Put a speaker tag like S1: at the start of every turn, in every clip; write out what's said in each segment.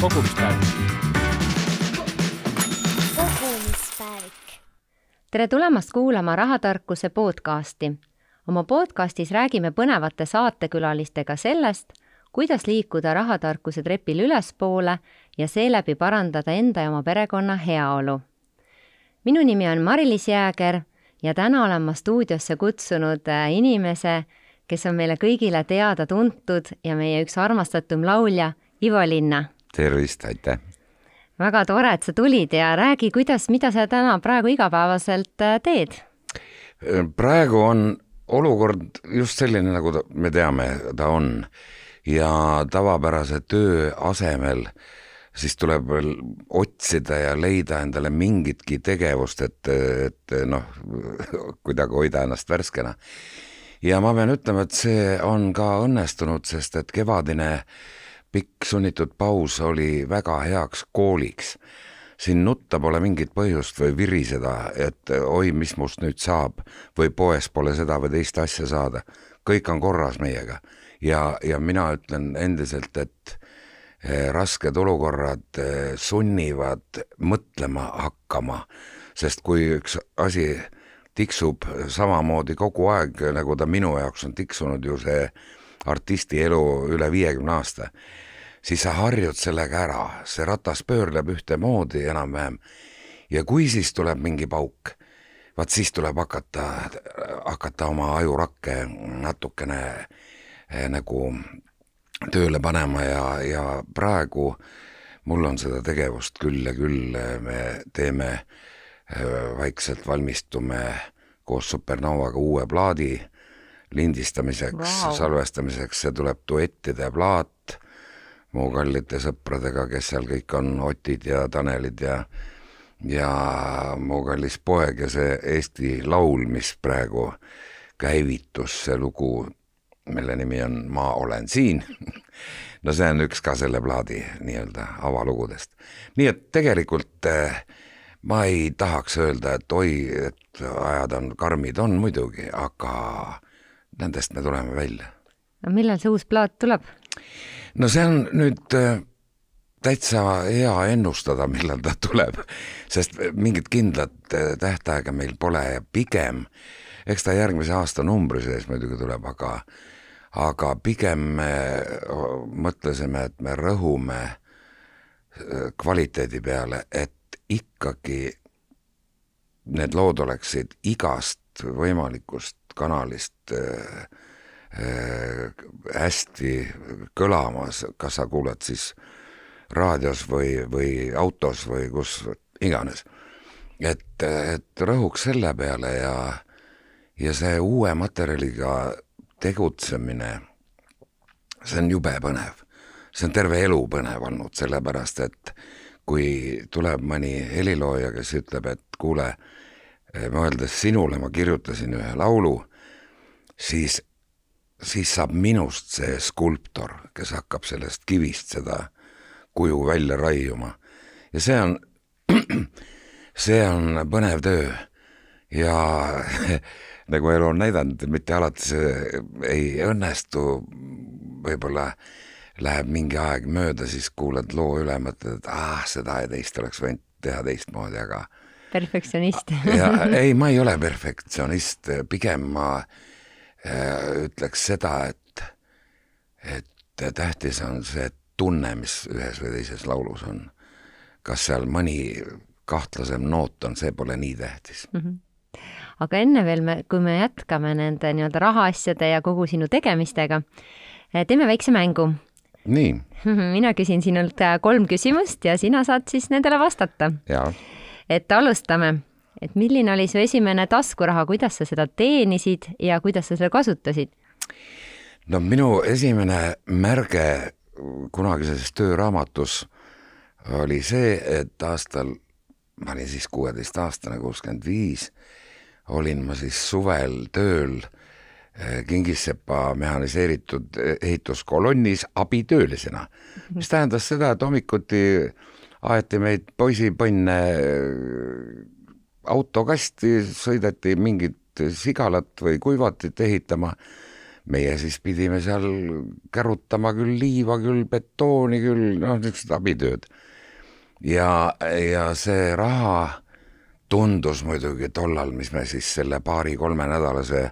S1: kogumispäev.
S2: kogumispäevik. tere tulemast kuulama Rahatarkuse podcasti. oma podcastis räägime põnevate saatekülalistega sellest, kuidas liikuda rahatarkuse trepil ülespoole ja seeläbi parandada enda ja oma perekonna heaolu. minu nimi on Mari-Liis Jääger ja täna olen ma stuudiosse kutsunud äh, inimese, kes on meile kõigile teada-tuntud ja meie üks armastatum laulja, Ivo Linna.
S3: Tervist, aitäh!
S2: väga tore, et sa tulid ja räägi, kuidas, mida sa täna praegu igapäevaselt äh, teed?
S3: praegu on olukord just selline, nagu ta, me teame, ta on ja tavapärase töö asemel siis tuleb veel otsida ja leida endale mingitki tegevust, et, et noh, kuidagi hoida ennast värskena. ja ma pean ütlema, et see on ka õnnestunud, sest et kevadine pikk sunnitud paus oli väga heaks kooliks. siin nutta pole mingit põhjust või viriseda, et oi, mis must nüüd saab või poes pole seda või teist asja saada. kõik on korras meiega ja, ja mina ütlen endiselt, et eh, rasked olukorrad eh, sunnivad mõtlema hakkama, sest kui üks asi tiksub samamoodi kogu aeg, nagu ta minu jaoks on tiksunud ju see artisti elu üle viiekümne aasta, siis sa harjud sellega ära, see ratas pöörleb ühtemoodi enam-vähem. ja kui siis tuleb mingi pauk, vaat siis tuleb hakata, hakata oma ajurakke natukene Eh, nagu tööle panema ja, ja praegu mul on seda tegevust küll ja küll, me teeme eh, vaikselt valmistume koos Supernovaga uue plaadi lindistamiseks wow., salvestamiseks, see tuleb duettide plaat mu kallite sõpradega, kes seal kõik on, Otid ja Tanelid ja ja mu kallis poeg ja see Eesti Laul, mis praegu käivitus, see lugu mille nimi on Ma olen siin no see on üks ka selle plaadi nii-öelda avalugudest. nii et tegelikult eh, ma ei tahaks öelda, et oi, et ajad on karmid, on muidugi, aga nendest me tuleme välja.
S2: no millal see uus plaat tuleb?
S3: no see on nüüd eh, täitsa hea ennustada, millal ta tuleb, sest mingit kindlat eh, tähtaega meil pole ja pigem eks ta järgmise aasta numbri sees muidugi tuleb, aga aga pigem me mõtlesime, et me rõhume äh, kvaliteedi peale, et ikkagi need lood oleksid igast võimalikust kanalist äh, äh, hästi kõlamas, kas sa kuulad siis raadios või, või autos või kus iganes. et, et rõhuks selle peale ja, ja see uue materjaliga tegutsemine, see on jube põnev. see on terve elu põnev olnud, sellepärast et kui tuleb mõni helilooja, kes ütleb, et kuule, mõeldes sinule ma kirjutasin ühe laulu, siis, siis saab minust see skulptor, kes hakkab sellest kivist seda kuju välja raiuma. ja see on, see on põnev töö ja nagu elu on näidanud, mitte alati see ei õnnestu, võib-olla läheb mingi aeg mööda, siis kuulad loo üle, mõtled, et ah, seda ja teist oleks võinud teha teistmoodi, aga
S2: perfektsionist
S3: ei, ma ei ole perfektsionist, pigem ma äh, ütleks seda, et, et tähtis on see tunne, mis ühes või teises laulus on. kas seal mõni kahtlasem noot on, see pole nii tähtis mm. -hmm
S2: aga enne veel me, kui me jätkame nende nii-öelda rahaasjade ja kogu sinu tegemistega, eh, teeme väikse mängu.
S3: nii
S2: mina küsin sinult äh, kolm küsimust ja sina saad siis nendele vastata. Et alustame, et milline oli su esimene taskuraha, kuidas sa seda teenisid ja kuidas sa seda kasutasid?
S3: no minu esimene märge kunagises tööraamatus oli see, et aastal, ma olin siis kuueteistaastane, kuuskümmend viis, olin ma siis suvel tööl eh, Kingissepa mehhaniseeritud eh, ehituskolonnis abitöölisena, mis tähendas seda, et hommikuti aeti meid poisipõnne autokasti, sõideti mingit sigalat või kuivatit ehitama, meie siis pidime seal kärutama küll liiva, küll betooni, küll noh, niisugused abitööd. ja, ja see raha tundus muidugi tollal, mis me siis selle paari-kolmenädalase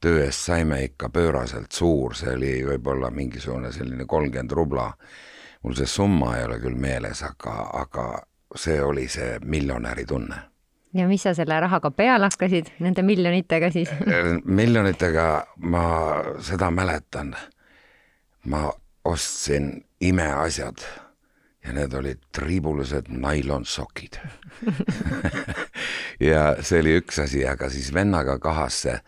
S3: töö eest saime ikka pööraselt suur, see oli võib-olla mingisugune selline kolmkümmend rubla. Mul see summa ei ole küll meeles, aga, aga see oli see miljonäri tunne.
S2: ja mis sa selle rahaga peale hakkasid, nende miljonitega siis
S3: miljonitega ma seda mäletan. ma ostsin imeasjad ja need olid triibulised nailonsokid ja see oli üks asi, aga siis vennaga kahasse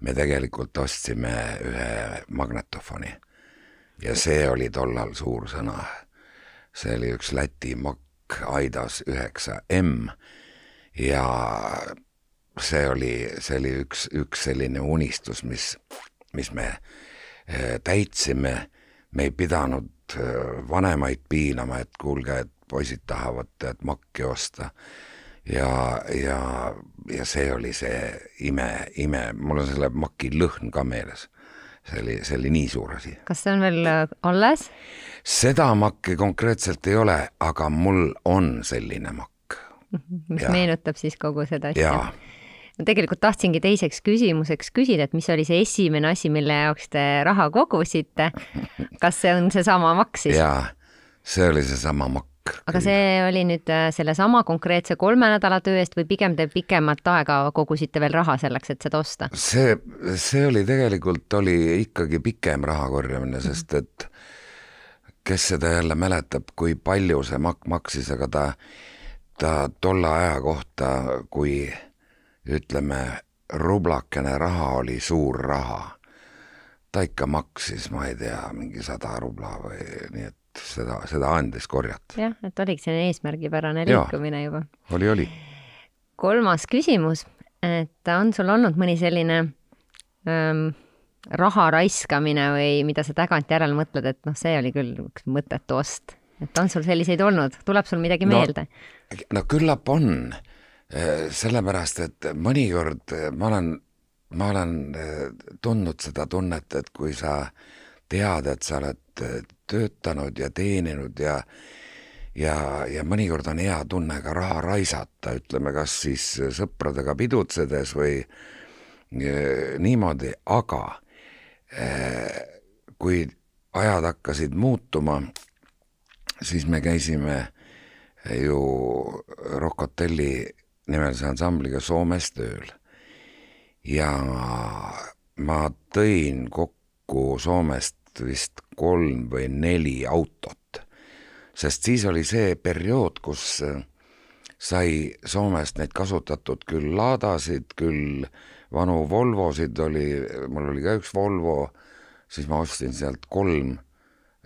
S3: me tegelikult ostsime ühe magnetofoni ja see oli tollal suur sõna. see oli üks Läti Mack Aidas üheksa M ja see oli, see oli üks, üks selline unistus, mis, mis me eh, täitsime. me ei pidanud eh, vanemaid piinama, et kuulge, et poisid tahavad tead makki osta ja, ja, ja see oli see ime, ime, mul on selle maki lõhn ka meeles. See oli, see oli nii suur asi.
S2: kas see on veel äh, alles?
S3: seda makki konkreetselt ei ole, aga mul on selline makk.
S2: mis ja. meenutab siis kogu seda asja? ma tegelikult tahtsingi teiseks küsimuseks küsida, et mis oli see esimene asi, mille jaoks te raha kogusite. kas see on seesama maks siis?
S3: jaa, see oli seesama makk
S2: aga see oli nüüd äh, sellesama konkreetse kolme nädala töö eest või pigem te pikemat aega kogusite veel raha selleks, et seda osta?
S3: see, see oli tegelikult, oli ikkagi pikem raha korjamine, sest et kes seda jälle mäletab, kui palju see makk maksis, aga ta, ta tolle aja kohta, kui ütleme, rublakene raha oli suur raha, ta ikka maksis, ma ei tea, mingi sada rubla või nii, et seda, seda andis korjata.
S2: jah, et oligi selline eesmärgipärane liikumine juba.
S3: oli, oli.
S2: kolmas küsimus, et on sul olnud mõni selline ähm, raha raiskamine või mida sa tagantjärele mõtled, et noh, see oli küll üks mõttetu ost, et on sul selliseid olnud, tuleb sul midagi no, meelde?
S3: no küllap on, äh, sellepärast et mõnikord ma olen, ma olen äh, tundnud seda tunnet, et kui sa tead, et sa oled äh, töötanud ja teeninud ja ja, ja mõnikord on hea tunne ka raha raisata, ütleme, kas siis sõpradega pidutsedes või e, niimoodi, aga e, kui ajad hakkasid muutuma, siis me käisime ju Rock Hotelli nimelise ansambliga Soomes tööl. Ja ma tõin kokku Soomest vist kolm või neli autot, sest siis oli see periood, kus äh, sai Soomest neid kasutatud küll Ladasid, küll vanu Volvosid oli, mul oli ka üks Volvo, siis ma ostsin sealt kolm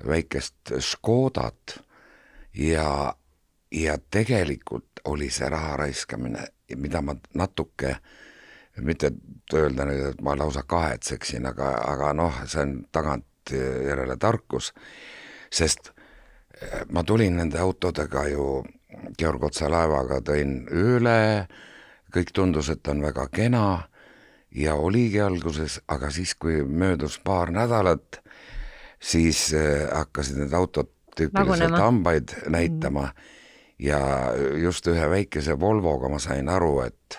S3: väikest Škodat. Ja, ja tegelikult oli see raha raiskamine, mida ma natuke mitte öelda nüüd, et ma lausa kahetseksin, aga, aga noh, see on tagant järele tarkus, sest eh, ma tulin nende autodega ju Georg Otsa laevaga, tõin ööle, kõik tundus, et on väga kena ja oligi alguses, aga siis, kui möödus paar nädalat, siis eh, hakkasid need autod tüüpiliselt hambaid näitama ja just ühe väikese Volvoga ma sain aru, et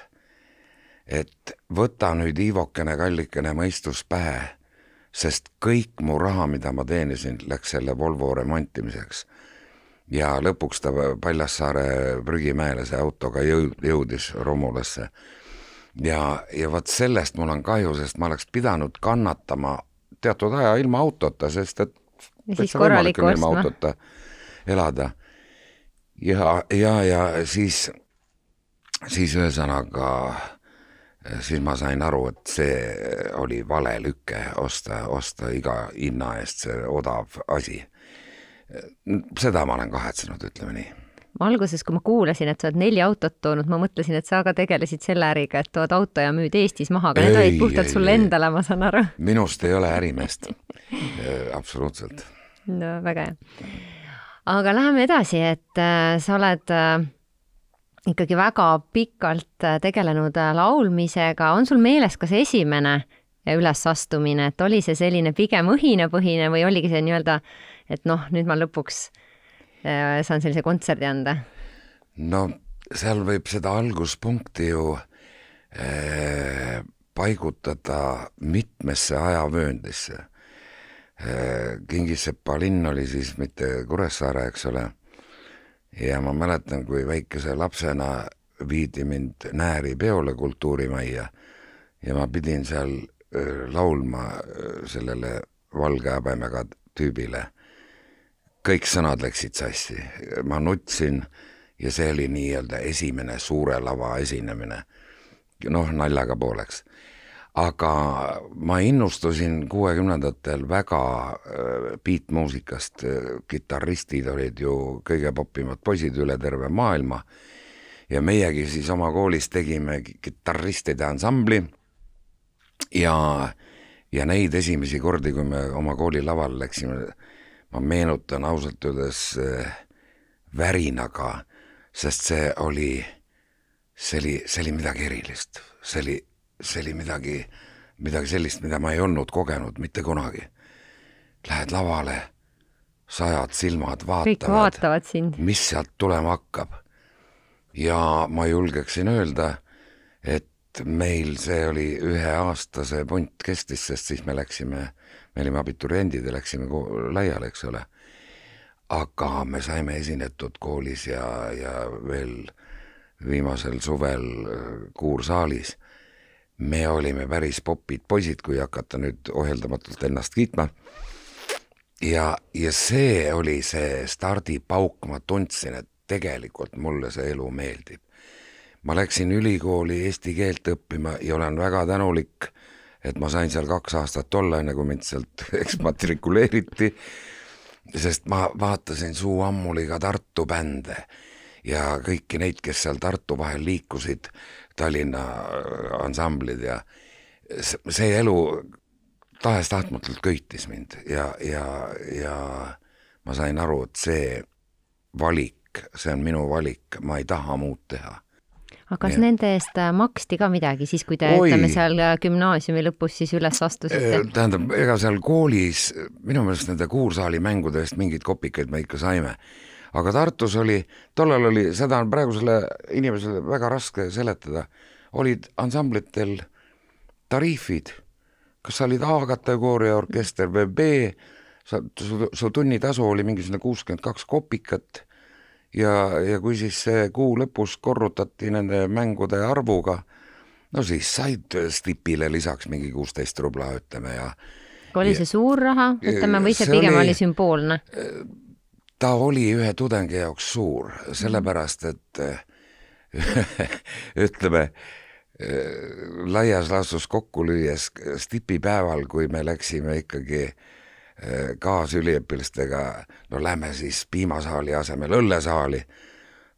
S3: et võta nüüd Iivokene, kallikene mõistus pähe sest kõik mu raha, mida ma teenisin, läks selle Volvo remontimiseks. ja lõpuks ta Paljassaare prügimäele see autoga jõud-, jõudis Romulasse. ja, ja vot sellest mul on kahju, sest ma oleks pidanud kannatama teatud aja ilma autota, sest et
S2: täitsa võimalik on ilma
S3: autota elada. ja, ja, ja siis, siis ühesõnaga siis ma sain aru, et see oli vale lüke osta, osta iga hinna eest see odav asi. seda ma olen kahetsenud, ütleme nii
S2: ma alguses, kui ma kuulasin, et sa oled neli autot toonud, ma mõtlesin, et sa ka tegelesid selle äriga, et tood auto ja müüd Eestis maha, aga ei, need olid puhtalt ei, sulle endale, ma saan aru.
S3: minust ei ole ärimeest absoluutselt.
S2: no väga hea. aga läheme edasi, et äh, sa oled äh, ikkagi väga pikalt äh, tegelenud äh, laulmisega, on sul meeles, kas esimene ja ülesastumine, et oli see selline pigem õhinapõhine või oligi see nii-öelda, et noh, nüüd ma lõpuks äh, saan sellise kontserdi anda?
S3: no seal võib seda alguspunkti ju äh, paigutada mitmesse ajavööndisse äh,. Kingissepa linn oli siis mitte Kuressaare, eks ole, ja ma mäletan, kui väikese lapsena viidi mind Nääri peole kultuurimajja ja ma pidin seal laulma sellele valge habemega tüübile. kõik sõnad läksid sassi, ma nutsin ja see oli nii-öelda esimene suure lava esinemine. noh, naljaga pooleks. Aga ma innustusin kuuekümnendatel väga beatmuusikast, kitarristid olid ju kõige popimad poisid üle terve maailma. Ja meiegi siis oma koolis tegime kitarristide ansambli. Ja, ja neid esimesi kordi, kui me oma kooli laval läksime, ma meenutan ausalt öeldes äh, värinaga, sest see oli, see oli, see oli midagi erilist, see oli, see oli midagi, midagi sellist, mida ma ei olnud kogenud mitte kunagi. Lähed lavale, sajad silmad vaatavad,
S2: kõik vaatavad sind,
S3: mis sealt tulema hakkab. ja ma julgeksin öelda, et meil see oli üheaastase punt kestis, sest siis me läksime, me olime abituriendid ja läksime laiali, eks ole. aga me saime esinetud koolis ja, ja veel viimasel suvel äh, kuursaalis. Me olime päris popid poisid, kui hakata nüüd ohjeldamatult ennast kiitma. ja, ja see oli see stardipauk, ma tundsin, et tegelikult mulle see elu meeldib ma läksin ülikooli eesti keelt õppima ja olen väga tänulik, et ma sain seal kaks aastat olla, enne kui mind sealt eksmatrikuleeriti, sest ma vaatasin suu ammuli ka Tartu bände ja kõiki neid, kes seal Tartu vahel liikusid, Tallinna ansamblid ja see elu tahes-tahtmatult köitis mind ja, ja, ja ma sain aru, et see valik, see on minu valik, ma ei taha muud teha
S2: aga kas Nii. nende eest äh, maksti ka midagi siis, kui te Oi. ütleme seal äh, gümnaasiumi lõpus siis üles astusite?
S3: Äh, tähendab, ega seal koolis minu meelest nende kuursaali mängude eest mingeid kopikaid me ikka saime. Aga Tartus oli, tollal oli, seda on praegusele inimesele väga raske seletada, olid ansamblitel tariifid, kas sa olid A-kategooria orkester või B, sa, su, su tunnitasu oli mingisugune kuuskümmend kaks kopikat. Ja, ja kui siis see kuu lõpus korrutati nende mängude arvuga, no siis said stipile lisaks mingi kuusteist rubla, ütleme ja
S2: oli see suur raha, ütleme, või see, see pigem oli, oli sümboolne?
S3: Ta oli ühe tudengi jaoks suur, sellepärast et ütleme, laias laastus kokku lüües stipipäeval, kui me läksime ikkagi äh, kaasüliõpilastega, no lähme siis piimasaali asemel õllesaali,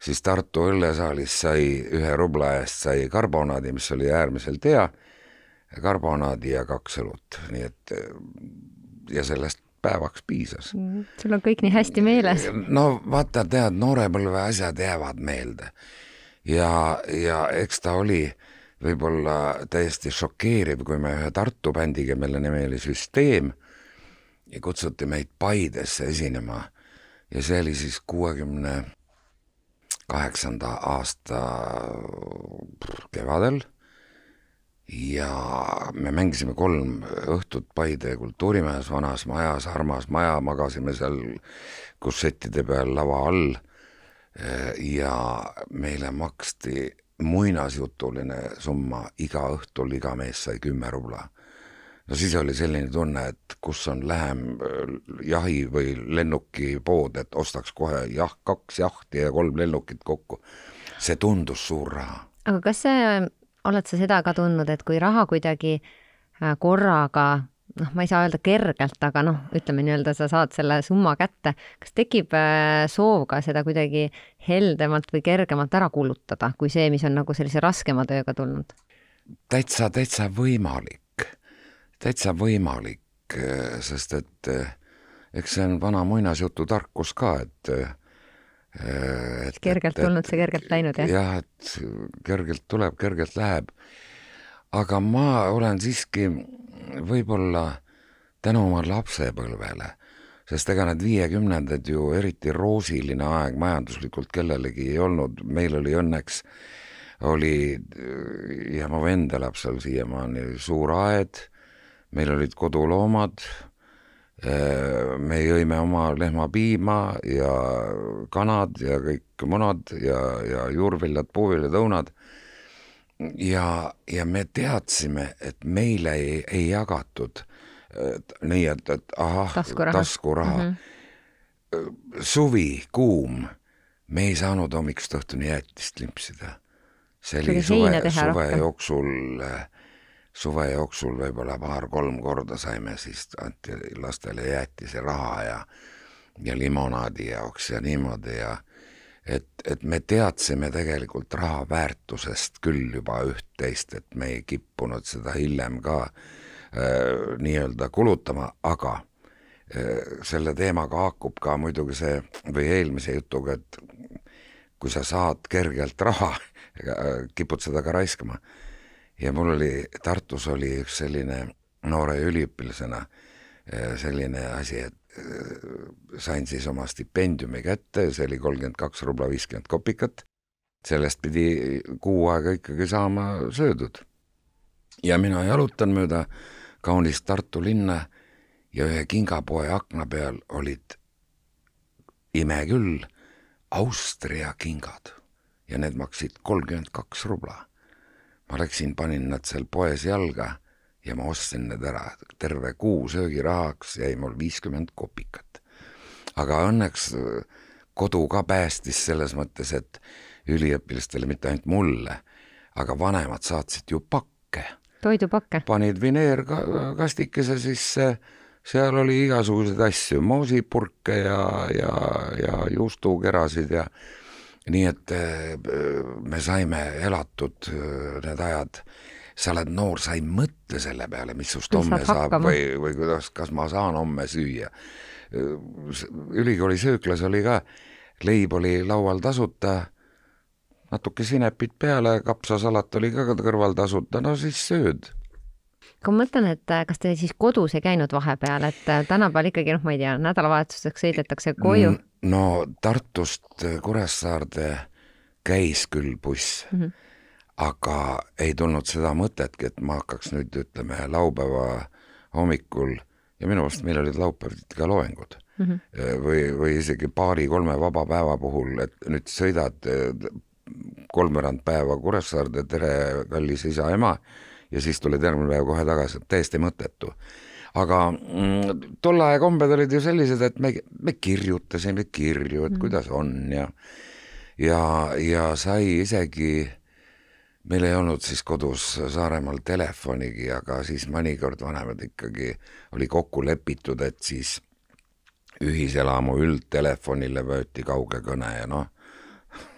S3: siis Tartu õllesaalis sai ühe rubla eest sai karbonaadi, mis oli äärmiselt hea, karbonaadi ja kaks õlut, nii et ja sellest päevaks piisas mm,.
S2: sul on kõik nii hästi meeles.
S3: no vaata, tead, noorepõlve asjad jäävad meelde. ja, ja eks ta oli võib-olla täiesti šokeeriv, kui me ühe Tartu bändiga, mille nimi oli Süsteem ja kutsuti meid Paidesse esinema ja see oli siis kuuekümne kaheksanda aasta kevadel ja me mängisime kolm õhtut Paide kultuurimajas, vanas majas, armas maja, magasime seal kussettide peal lava all ja meile maksti muinasjutuline summa iga õhtul, iga mees sai kümme rubla no siis oli selline tunne, et kus on lähem äh, jahi- või lennukipood, et ostaks kohe jah, kaks jahti ja kolm lennukit kokku. see tundus suur raha.
S2: aga kas see, oled sa seda ka tundnud, et kui raha kuidagi äh, korraga noh, ma ei saa öelda kergelt, aga noh, ütleme nii-öelda sa saad selle summa kätte, kas tekib äh, soov ka seda kuidagi heldemalt või kergemalt ära kulutada, kui see, mis on nagu sellise raskema tööga tulnud?
S3: täitsa, täitsa võimalik täitsa võimalik, äh, sest et eks see on vana muinasjutu tarkus ka, et
S2: et kergelt et, tulnud, see kergelt läinud, jah?
S3: jah, et kergelt tuleb, kergelt läheb. aga ma olen siiski võib-olla tänu oma lapsepõlvele, sest ega need viiekümnendad ju eriti roosiline aeg majanduslikult kellelegi ei olnud, meil oli õnneks, oli ja mu vend elab seal siiamaani, suur aed, meil olid koduloomad, me jõime oma lehmapiima ja kanad ja kõik munad ja, ja juurviljad, puuviljad, õunad ja, ja me teadsime, et meile ei, ei jagatud nii, et, et ahah, taskuraha, taskuraha. Mm. -hmm. suvi, kuum, me ei saanud hommikust õhtuni jäätist limpsida. see oli suve, suve jooksul, suve jooksul võib-olla paar-kolm korda saime, siis anti lastele jäätise raha ja, ja limonaadi jaoks ja niimoodi ja et, et me teadsime tegelikult raha väärtusest küll juba üht-teist, et me ei kippunud seda hiljem ka äh, Äh, nii-öelda kulutama, aga äh, selle teemaga haakub ka muidugi see või eelmise jutuga, et kui sa saad kergelt raha, kipud seda ka raiskama. Ja mul oli, Tartus oli üks selline noore üliõpilasena äh, selline asi, et sain siis oma stipendiumi kätte, see oli kolmkümmend kaks rubla viiskümmend kopikat, sellest pidi kuu aega ikkagi saama söödud. ja mina jalutan mööda äh, kaunist Tartu linna ja ühe kingapoe akna peal olid, ime küll, Austria kingad ja need maksid kolmkümmend kaks rubla. Ma läksin, panin nad seal poes jalga ja ma ostsin need ära, terve kuu söögirahaks jäi mul viiskümmend kopikat. aga õnneks äh, kodu ka päästis selles mõttes, et üliõpilastele, mitte ainult mulle, aga vanemad saatsid ju pakke
S2: toidupakke?
S3: panid vineerkastikese sisse, seal oli igasuguseid asju, moosipurke ja, ja, ja juustukerasid ja nii et äh, me saime elatud äh, need ajad, sa oled noor, sa ei mõtle selle peale, mis sust homme saab hakkama. või, või kuidas, kas ma saan homme süüa. Äh, ülikooli sööklas oli ka, leib oli laual tasuta natuke sinepit peale, kapsasalat oli ka kõrval tasuta, no siis sööd.
S2: aga ma mõtlen, et kas te siis kodus ei käinud vahepeal, et tänapäeval ikkagi noh, ma ei tea, nädalavahetuseks sõidetakse koju?
S3: No Tartust äh, Kuressaarde käis küll buss mm, -hmm. aga ei tulnud seda mõtetki, et ma hakkaks nüüd ütleme laupäeva hommikul ja minu arust meil olid laupäeviti ka loengud mm -hmm. või, või isegi paari-kolme vaba päeva puhul, et nüüd sõidad kolmveerand päeva Kuressaarde, tere, kallis isa-ema, ja siis tulid järgmine päev kohe tagasi, täiesti mõttetu. Aga mm, tolle aja kombed olid ju sellised, et me, me kirjutasime kirju, et mm. kuidas on ja ja, ja sai isegi, meil ei olnud siis kodus Saaremaal telefonigi, aga siis mõnikord vanemad ikkagi oli kokku lepitud, et siis ühiselamu üldtelefonile võeti kauge kõne ja noh,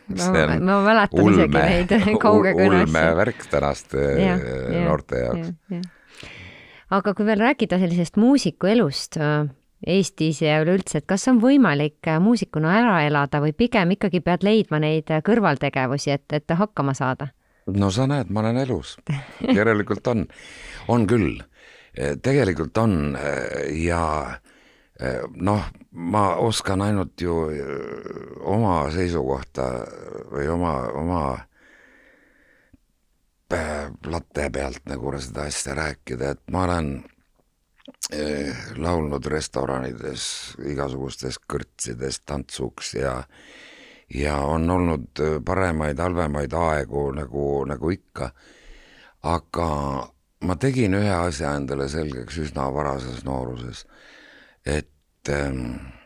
S2: ma, ma mäletan ulme, isegi neid kaugekõnesid.
S3: ulmevärk tänaste ja, noorte jaoks.
S2: Aga kui veel rääkida sellisest muusiku elust äh, Eestis ja üleüldse, et kas on võimalik äh, muusikuna ära elada või pigem ikkagi pead leidma neid äh, kõrvaltegevusi, et, et hakkama saada?
S3: no sa näed, ma olen elus, järelikult on, on küll, tegelikult on ja noh, ma oskan ainult ju oma seisukohta või oma, oma latte pealt nagu seda asja rääkida, et ma olen laulnud restoranides, igasugustes kõrtsides tantsuks ja ja on olnud paremaid, halvemaid aegu nagu, nagu ikka. aga ma tegin ühe asja endale selgeks üsna varases nooruses et ähm, äh,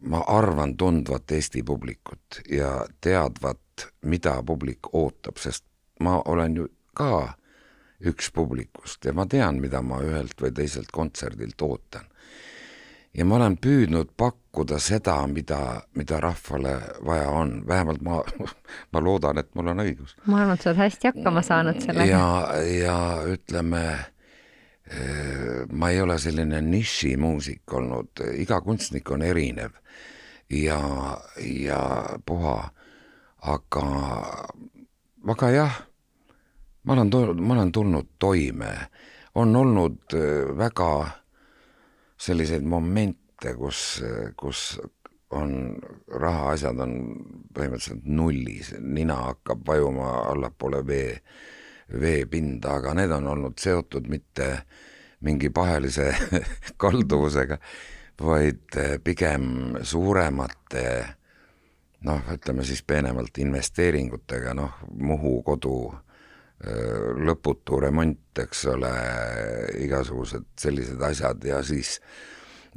S3: ma arvan tundvat Eesti publikut ja teadvat, mida publik ootab, sest ma olen ju ka üks publikust ja ma tean, mida ma ühelt või teiselt kontserdilt ootan. ja ma olen püüdnud pakkuda seda, mida, mida rahvale vaja on, vähemalt ma, ma loodan, et mul on õigus.
S2: ma arvan, et sa oled hästi hakkama saanud sellega.
S3: ja, ja ütleme ma ei ole selline nišimuusik olnud, iga kunstnik on erinev ja, ja puha, aga, aga jah, ma olen tulnud, ma olen tulnud toime, on olnud äh, väga selliseid momente, kus, kus on rahaasjad on põhimõtteliselt nullis, nina hakkab vajuma allapoole vee, veepinda, aga need on olnud seotud mitte mingi pahelise kalduvusega, vaid pigem suuremate noh, ütleme siis peenemalt investeeringutega, noh, Muhu kodu lõputu remont, eks ole, igasugused sellised asjad ja siis,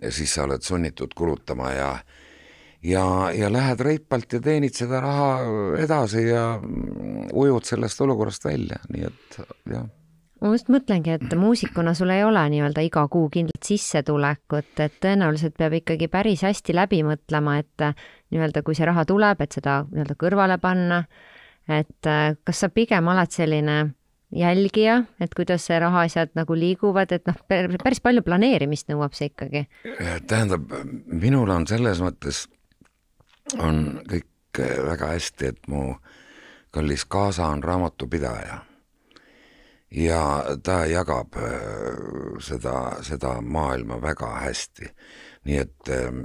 S3: siis sa oled sunnitud kulutama ja ja, ja lähed reipalt ja teenid seda raha edasi ja ujud sellest olukorrast välja, nii et jah
S2: ma just mõtlengi, et muusikuna sul ei ole nii-öelda iga kuu kindlat sissetulekut, et tõenäoliselt peab ikkagi päris hästi läbi mõtlema, et nii-öelda kui see raha tuleb, et seda nii-öelda kõrvale panna, et kas sa pigem oled selline jälgija, et kuidas see rahaasjad nagu liiguvad, et noh, päris palju planeerimist nõuab see ikkagi.
S3: tähendab, minul on selles mõttes on kõik väga hästi, et mu kallis kaasa on raamatupidaja. ja ta jagab äh, seda, seda maailma väga hästi. nii et ähm,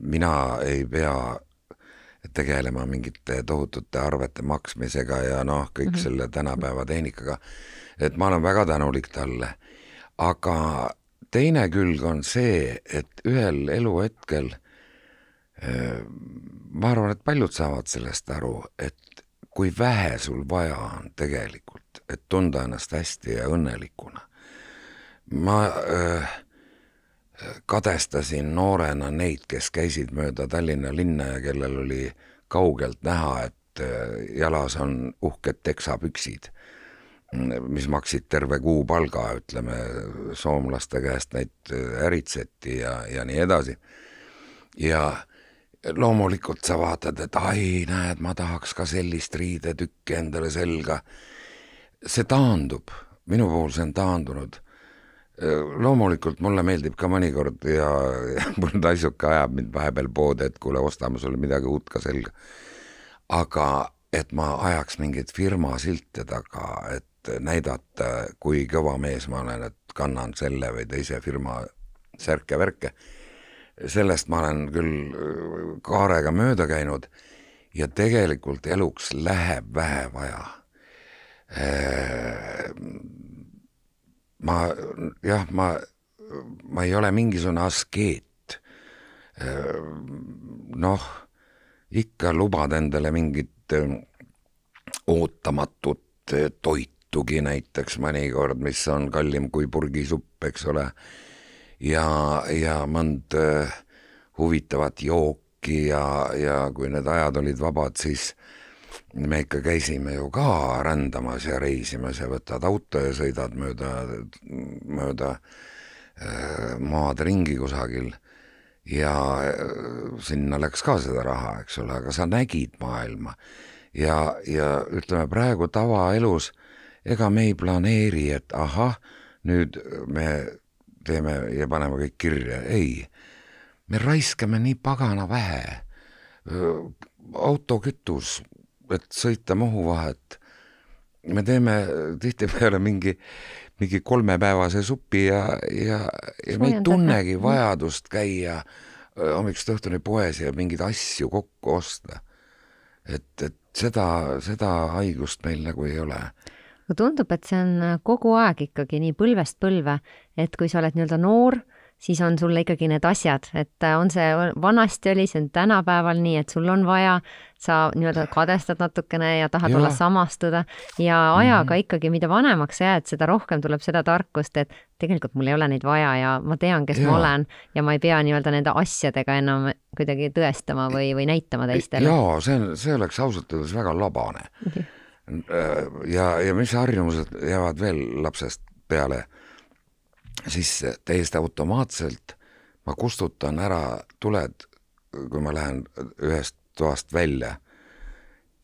S3: mina ei pea tegelema mingite tohutute arvete maksmisega ja noh, kõik mm -hmm. selle tänapäeva tehnikaga. et ma olen väga tänulik talle. aga teine külg on see, et ühel eluhetkel ma arvan, et paljud saavad sellest aru, et kui vähe sul vaja on tegelikult, et tunda ennast hästi ja õnnelikuna. ma äh, kadestasin noorena neid, kes käisid mööda Tallinna linna ja kellel oli kaugelt näha, et äh, jalas on uhked teksapüksid, mis maksid terve kuupalga, ütleme, soomlaste käest neid äritseti ja, ja nii edasi. ja loomulikult sa vaatad, et ai, näed, ma tahaks ka sellist riidetükki endale selga. see taandub, minu puhul see on taandunud. loomulikult mulle meeldib ka mõnikord ja, ja mul naisuke ajab mind vahepeal poodi, et kuule, ostame sulle midagi uut ka selga. aga et ma ajaks mingeid firma silte taga, et näidata, kui kõva mees ma olen, et kannan selle või teise firma särke-värke sellest ma olen küll äh, kaarega mööda käinud ja tegelikult eluks läheb vähe vaja. Äh, ma jah, ma, ma ei ole mingisugune askeet. Äh, noh, ikka lubad endale mingit ootamatut toitugi näiteks mõnikord, mis on kallim kui purgisupp, eks ole ja, ja mõnd äh, huvitavat jooki ja, ja kui need ajad olid vabad, siis me ikka käisime ju ka rändamas ja reisimas ja võtad auto ja sõidad mööda, mööda äh, maad ringi kusagil. Ja äh, sinna läks ka seda raha, eks ole, aga sa nägid maailma. Ja, ja ütleme praegu tavaelus, ega me ei planeeri, et ahah, nüüd me teeme ja paneme kõik kirja, ei. me raiskame nii pagana vähe. autokütus, et sõita Muhu vahet. me teeme tihtipeale mingi, mingi kolmepäevase supi ja, ja, ja me ei tunnegi vajadust käia hommikust õhtuni poes ja mingeid asju kokku osta. et, et seda, seda haigust meil nagu ei ole
S2: mulle tundub, et see on äh, kogu aeg ikkagi nii põlvest põlve, et kui sa oled nii-öelda noor, siis on sulle ikkagi need asjad, et äh, on see, vanasti oli, see on tänapäeval nii, et sul on vaja, sa nii-öelda kadestad natukene ja tahad ja. olla samastuda ja ajaga mm -hmm. ikkagi, mida vanemaks jääd, seda rohkem tuleb seda tarkust, et tegelikult mul ei ole neid vaja ja ma tean, kes ja. ma olen ja ma ei pea nii-öelda nende asjadega enam kuidagi tõestama või, või näitama teistele.
S3: jaa, see on, see oleks ausalt öeldes väga labane ja, ja mis harjumused jäävad veel lapsest peale, siis täiesti automaatselt ma kustutan ära tuled, kui ma lähen ühest toast välja.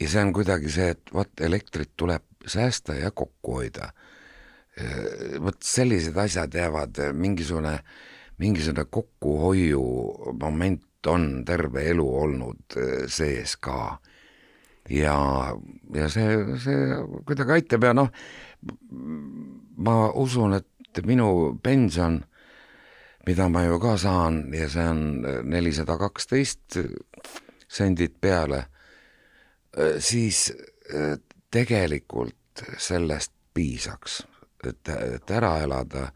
S3: ja see on kuidagi see, et vot elektrit tuleb säästa ja kokku hoida. vot sellised asjad jäävad, mingisugune, mingisugune kokkuhoiu moment on terve elu olnud sees ka ja, ja see, see kuidagi aitab ja noh, ma usun, et minu pension, mida ma ju ka saan ja see on nelisada kaksteist sendid peale, siis tegelikult sellest piisaks, et, et ära elada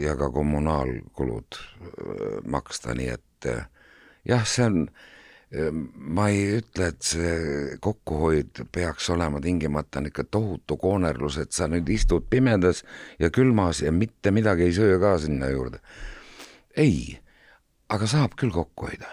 S3: ja ka kommunaalkulud maksta, nii et jah, see on ma ei ütle, et see kokkuhoid peaks olema tingimata niisugune tohutu koonerlus, et sa nüüd istud pimedas ja külmas ja mitte midagi ei söö ka sinna juurde. ei, aga saab küll kokku hoida.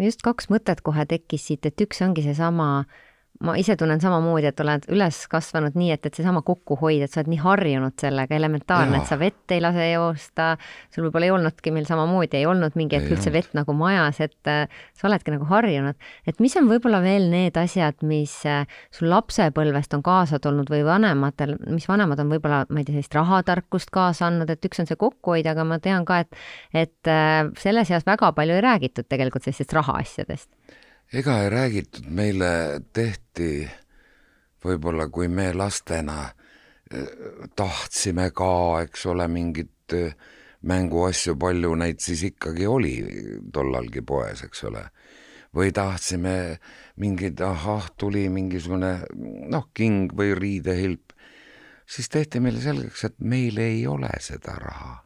S2: just kaks mõtet kohe tekkis siit, et üks ongi seesama äh, ma ise tunnen samamoodi, et oled üles kasvanud nii, et, et seesama kokkuhoid, et sa oled nii harjunud sellega, elementaarne, et sa vett ei lase joosta, sul võib-olla ei olnudki, meil samamoodi ei olnud mingi hetk üldse vett nagu majas, et äh, sa oledki nagu harjunud. et mis on võib-olla veel need asjad, mis äh, sul lapsepõlvest on kaasa tulnud või vanematel, mis vanemad on võib-olla, ma ei tea, sellist rahatarkust kaasa andnud, et üks on see kokkuhoid, aga ma tean ka, et, et äh, selles eas väga palju ei räägitud tegelikult sellistest rahaasjadest
S3: ega ei räägitud, meile tehti võib-olla, kui me lastena eh, tahtsime ka, eks ole, mingit eh, mänguasju, palju neid siis ikkagi oli tollalgi poes, eks ole. või tahtsime mingeid, ahah, tuli mingisugune noh, king või riidehilp, siis tehti meile selgeks, et meil ei ole seda raha.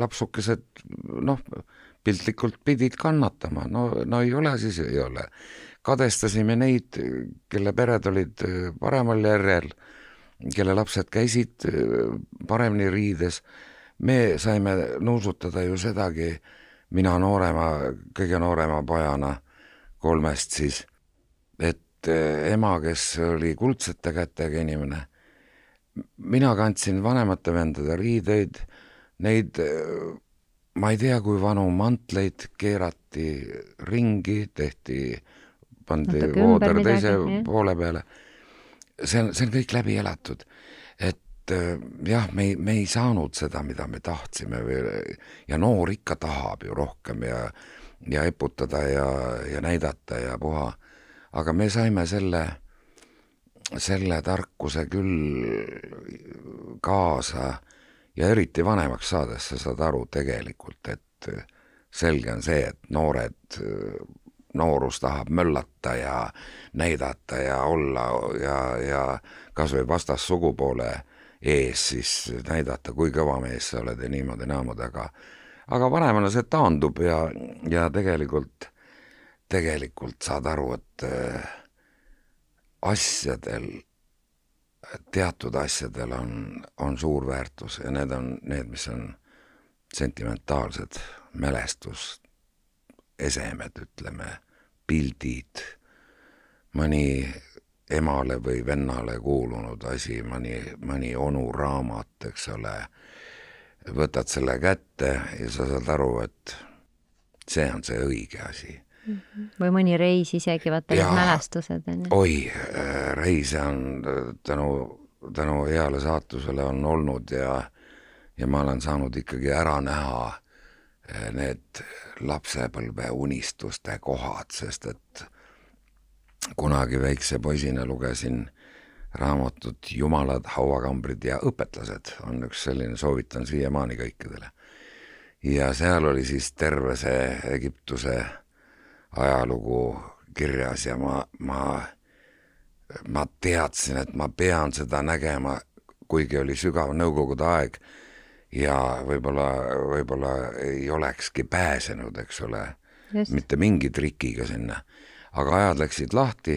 S3: lapsukesed, noh, piltlikult pidid kannatama, no, no ei ole, siis ei ole. kadestasime neid, kelle pered olid äh, paremal järjel, kelle lapsed käisid äh, paremini riides, me saime nuusutada ju sedagi, mina noorema, kõige noorema pojana kolmest siis, et äh, ema, kes oli kuldsete kätega inimene, mina kandsin vanemate vendade riideid, neid ma ei tea, kui vanu mantleid keerati ringi, tehti, pandi vooder teise jah. poole peale. see on, see on kõik läbi elatud. et äh, jah, me ei, me ei saanud seda, mida me tahtsime või, ja noor ikka tahab ju rohkem ja, ja eputada ja, ja näidata ja puha. aga me saime selle, selle tarkuse küll kaasa ja eriti vanemaks saades sa saad aru tegelikult, et äh, selge on see, et noored, äh, noorus tahab möllata ja näidata ja olla ja, ja kas või vastassugupoole ees siis näidata, kui kõva mees sa oled ja niimoodi-naamoodi, aga aga vanemana see taandub ja, ja tegelikult, tegelikult saad aru, et äh, asjadel teatud asjadel on, on suur väärtus ja need on need, mis on sentimentaalsed mälestusesemed, ütleme, pildid, mõni emale või vennale kuulunud asi, mõni, mõni onu raamat, eks ole, võtad selle kätte ja sa saad aru, et see on see õige asi
S2: või mõni reis isegi, vaata need mälestused on ju.
S3: oi, äh, reise on äh, tänu, tänu heale saatusele on olnud ja, ja ma olen saanud ikkagi ära näha äh, need lapsepõlve unistuste kohad, sest et kunagi väikse poisina lugesin raamatut Jumalad, hauakambrid ja õpetlased on üks selline, soovitan siiamaani kõikidele. ja seal oli siis terve see Egiptuse ajalugu kirjas ja ma, ma, ma teadsin, et ma pean seda nägema, kuigi oli sügav nõukogude aeg ja võib-olla, võib-olla ei olekski pääsenud, eks ole, mitte mingi trikiga sinna. aga ajad läksid lahti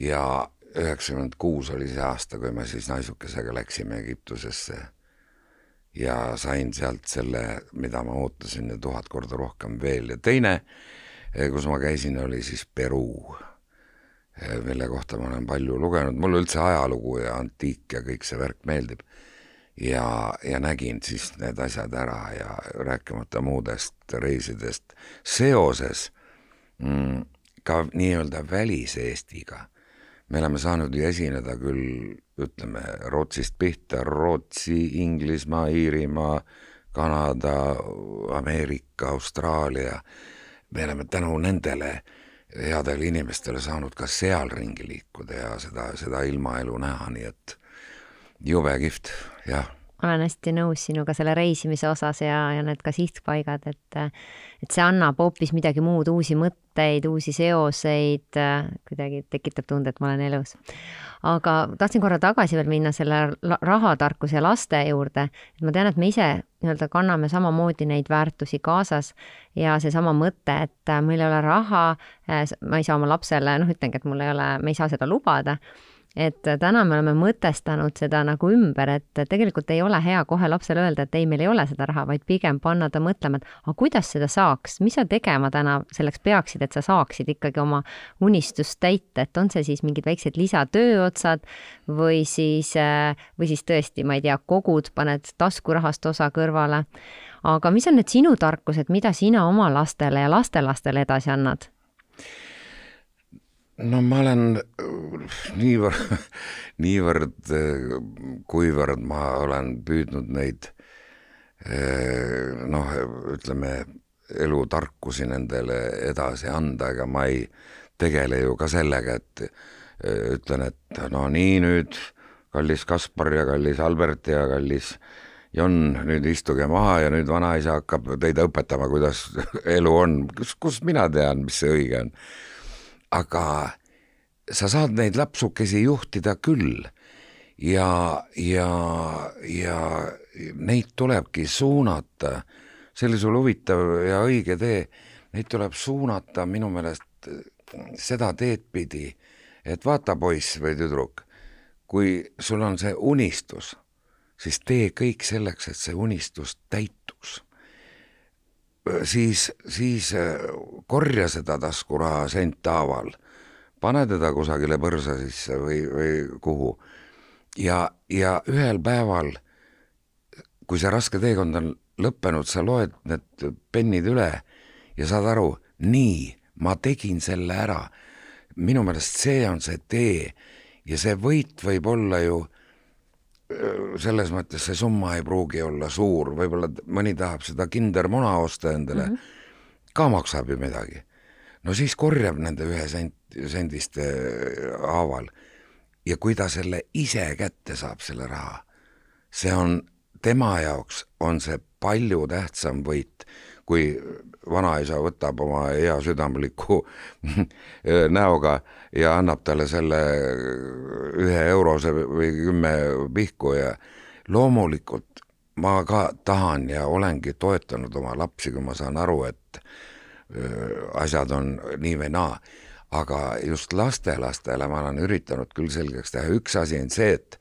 S3: ja üheksakümmend kuus oli see aasta, kui me siis naisukesega läksime Egiptusesse. Ja sain sealt selle, mida ma ootasin ja tuhat korda rohkem veel. Ja teine kus ma käisin, oli siis Peruu, eh, mille kohta ma olen palju lugenud, mulle üldse ajalugu ja antiik ja kõik see värk meeldib. ja, ja nägin siis need asjad ära ja rääkimata muudest reisidest seoses mm, ka nii-öelda väliseestiga. me oleme saanud ju esineda küll, ütleme Rootsist pihta, Rootsi, Inglismaa, Iirimaa, Kanada, Ameerika, Austraalia me oleme tänu nendele headele inimestele saanud ka seal ringi liikuda ja seda, seda ilmaelu näha, nii et jube kihvt, jah
S2: olen hästi nõus sinuga selle reisimise osas ja, ja need ka sihtpaigad, et et see annab hoopis midagi muud, uusi mõtteid, uusi seoseid, kuidagi tekitab tunde, et ma olen elus. aga tahtsin korra tagasi veel minna selle rahatarkuse ja laste juurde, et ma tean, et me ise nii-öelda kanname samamoodi neid väärtusi kaasas ja seesama mõte, et meil ei ole raha, ma ei saa oma lapsele, noh, ütlengi, et mul ei ole, me ei saa seda lubada et täna me oleme mõtestanud seda nagu ümber, et tegelikult ei ole hea kohe lapsele öelda, et ei, meil ei ole seda raha, vaid pigem panna ta mõtlema, et aga kuidas seda saaks, mis sa tegema täna selleks peaksid, et sa saaksid ikkagi oma unistust täita, et on see siis mingid väiksed lisatööotsad või siis, või siis tõesti, ma ei tea, kogud, paned taskurahast osa kõrvale. aga mis on need sinu tarkused, mida sina oma lastele ja lastelastele edasi annad?
S3: No ma olen äh, niivõrd, niivõrd, äh, kuivõrd ma olen püüdnud neid äh, noh, ütleme, elutarkusi nendele edasi anda, ega ma ei tegele ju ka sellega, et ütlen, et no nii nüüd, kallis Kaspar ja kallis Albert ja kallis Jon, nüüd istuge maha ja nüüd vanaisa hakkab teid õpetama, kuidas elu on, kus, kus mina tean, mis see õige on aga sa saad neid lapsukesi juhtida küll ja, ja, ja neid tulebki suunata, see oli sul huvitav ja õige tee, neid tuleb suunata minu meelest seda teed pidi, et vaata, poiss või tüdruk, kui sul on see unistus, siis tee kõik selleks, et see unistus täituks. Siis, siis korja seda taskuraha senthaaval pane teda kusagile põrsa sisse või, või kuhu. ja, ja ühel päeval, kui see raske teekond on lõppenud, sa loed need pennid üle ja saad aru, nii, ma tegin selle ära. minu meelest see on see tee ja see võit võib olla ju selles mõttes see summa ei pruugi olla suur, võib-olla mõni tahab seda kindermuna osta endale mm, -hmm. ka maksab ju midagi. no siis korjab nende ühe sent, sendiste haaval. ja kui ta selle ise kätte saab, selle raha, see on, tema jaoks on see palju tähtsam võit, kui vanaisa võtab oma hea südamliku näoga ja annab talle selle ühe eurose või kümme pihku ja loomulikult ma ka tahan ja olengi toetanud oma lapsi, kui ma saan aru, et asjad on nii või naa. Aga just lastelastele ma olen üritanud küll selgeks teha, üks asi on see, et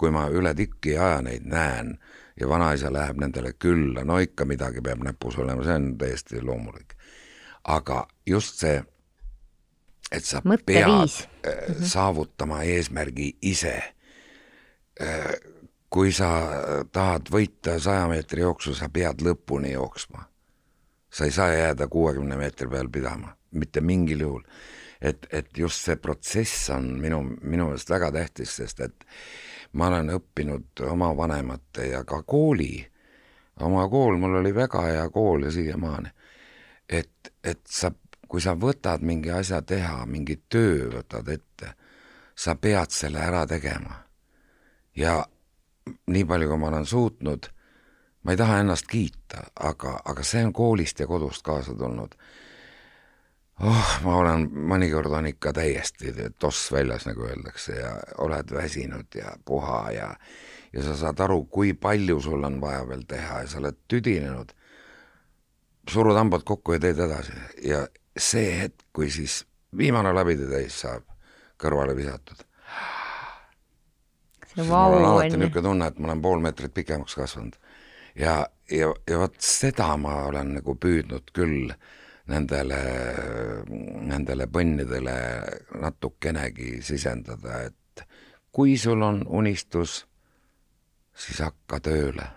S3: kui ma üle tiki aja neid näen ja vanaisa läheb nendele külla, no ikka midagi peab näpus olema, see on täiesti loomulik. aga just see, et sa
S2: Mõtteviis.
S3: pead mm -hmm. saavutama eesmärgi ise. Äh, kui sa tahad võita saja meetri jooksu, sa pead lõpuni jooksma. sa ei saa jääda kuuekümne meetri peal pidama, mitte mingil juhul et, et just see protsess on minu, minu meelest väga tähtis, sest et ma olen õppinud oma vanemate ja ka kooli, oma kool, mul oli väga hea kool ja siiamaani, et, et sa, kui sa võtad mingi asja teha, mingi töö võtad ette, sa pead selle ära tegema. ja nii palju, kui ma olen suutnud, ma ei taha ennast kiita, aga, aga see on koolist ja kodust kaasa tulnud oh, ma olen, mõnikord on ikka täiesti toss väljas, nagu öeldakse, ja oled väsinud ja puha ja ja sa saad aru, kui palju sul on vaja veel teha ja sa oled tüdinenud, surud hambad kokku ja teed edasi. Ja see hetk, kui siis viimane läbidetäis saab kõrvale visatud. mul on alati niisugune tunne, et ma olen pool meetrit pikemaks kasvanud. Ja, ja, ja vot seda ma olen nagu püüdnud küll äh, nendele, nendele põnnidele natukenegi sisendada, et kui sul on unistus, siis hakka tööle.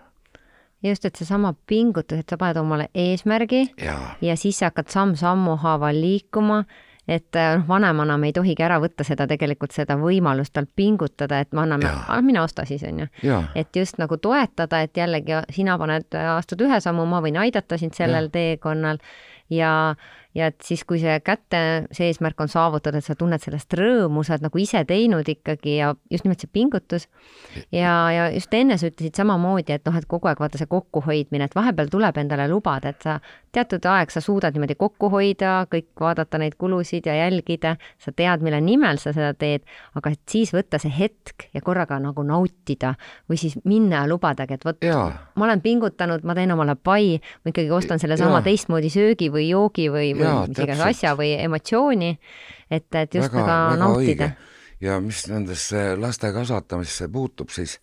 S2: just, et seesama pingutus, et sa paned omale eesmärgi
S3: ja,
S2: ja siis sa hakkad samm-sammu haaval liikuma et noh, vanemana me ei tohigi ära võtta seda tegelikult seda võimalust tal pingutada, et me anname, mine osta siis onju. et just nagu toetada, et jällegi sina paned, astud ühe sammu, ma võin aidata sind sellel ja. teekonnal ja, ja et siis, kui see kätte, see eesmärk on saavutatud, et sa tunned sellest rõõmu, sa oled nagu ise teinud ikkagi ja just nimelt see pingutus. ja, ja just enne sa ütlesid samamoodi, et noh, et kogu aeg vaata see kokkuhoidmine, et vahepeal tuleb endale lubada, et sa teatud aeg sa suudad niimoodi kokku hoida, kõik vaadata neid kulusid ja jälgida, sa tead, mille nimel sa seda teed, aga et siis võtta see hetk ja korraga nagu nautida või siis minna ja lubadagi, et vot ma olen pingutanud, ma teen omale pai, ma ikkagi ostan sellesama teistmoodi söögi või joogi või, või mis iganes asja või emotsiooni, et, et just väga, väga nautida.
S3: ja mis nendesse laste kasvatamisse puutub, siis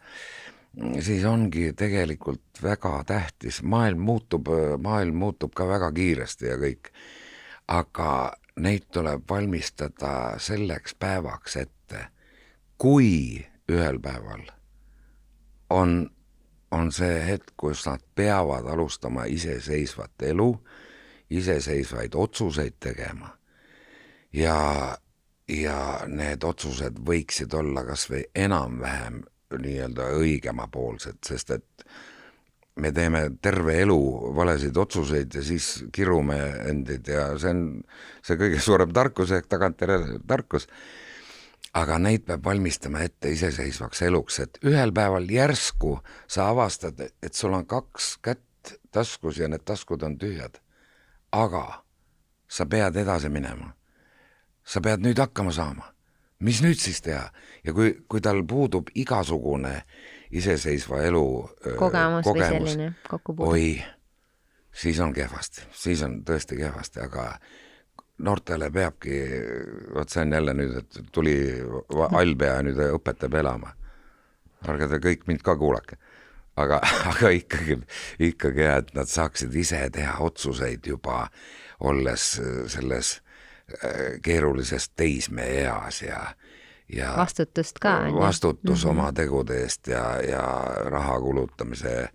S3: siis ongi tegelikult väga tähtis, maailm muutub, maailm muutub ka väga kiiresti ja kõik, aga neid tuleb valmistada selleks päevaks ette, kui ühel päeval on, on see hetk, kus nad peavad alustama iseseisvat elu, iseseisvaid otsuseid tegema ja, ja need otsused võiksid olla kas või enam-vähem nii-öelda õigemapoolsed, sest et me teeme terve elu valesid otsuseid ja siis kirume endid ja see on see kõige suurem tarkus ehk tagantjärele tarkus. aga neid peab valmistama ette iseseisvaks eluks, et ühel päeval järsku sa avastad, et sul on kaks kätt taskus ja need taskud on tühjad. Aga sa pead edasi minema. sa pead nüüd hakkama saama mis nüüd siis teha ja kui, kui tal puudub igasugune iseseisva elu
S2: kogemus, kogemus
S3: oi, siis on kehvasti, siis on tõesti kehvasti, aga noortele peabki, vot see on jälle nüüd, et tuli hall pea ja nüüd õpetab elama. ärge te kõik mind ka kuulake. Aga, aga ikkagi, ikkagi jah, et nad saaksid ise teha otsuseid juba olles selles keerulises teismeeas ja ja
S2: vastutust ka.
S3: vastutus mm -hmm. oma tegude eest ja, ja raha kulutamise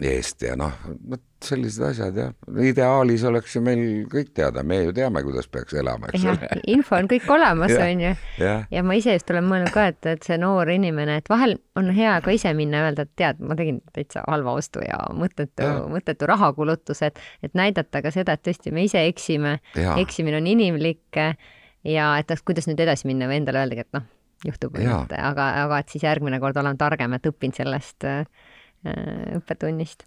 S3: eest ja noh, vot sellised asjad jah, ideaalis oleks ju meil kõik teada, me ju teame, kuidas peaks elama, eks ole.
S2: info on kõik olemas, on ju. ja ma ise just olen mõelnud ka, et, et see noor inimene, et vahel on hea ka ise minna ja öelda, et tead, ma tegin täitsa halva ostu ja mõttetu, mõttetu rahakulutus, et, et näidata ka seda, et tõesti, me ise eksime, eksimine on inimlik ja et kuidas nüüd edasi minna või endale öeldagi, et noh, juhtub aga, aga et siis järgmine kord olen targem, et õpin sellest äh, õppetunnist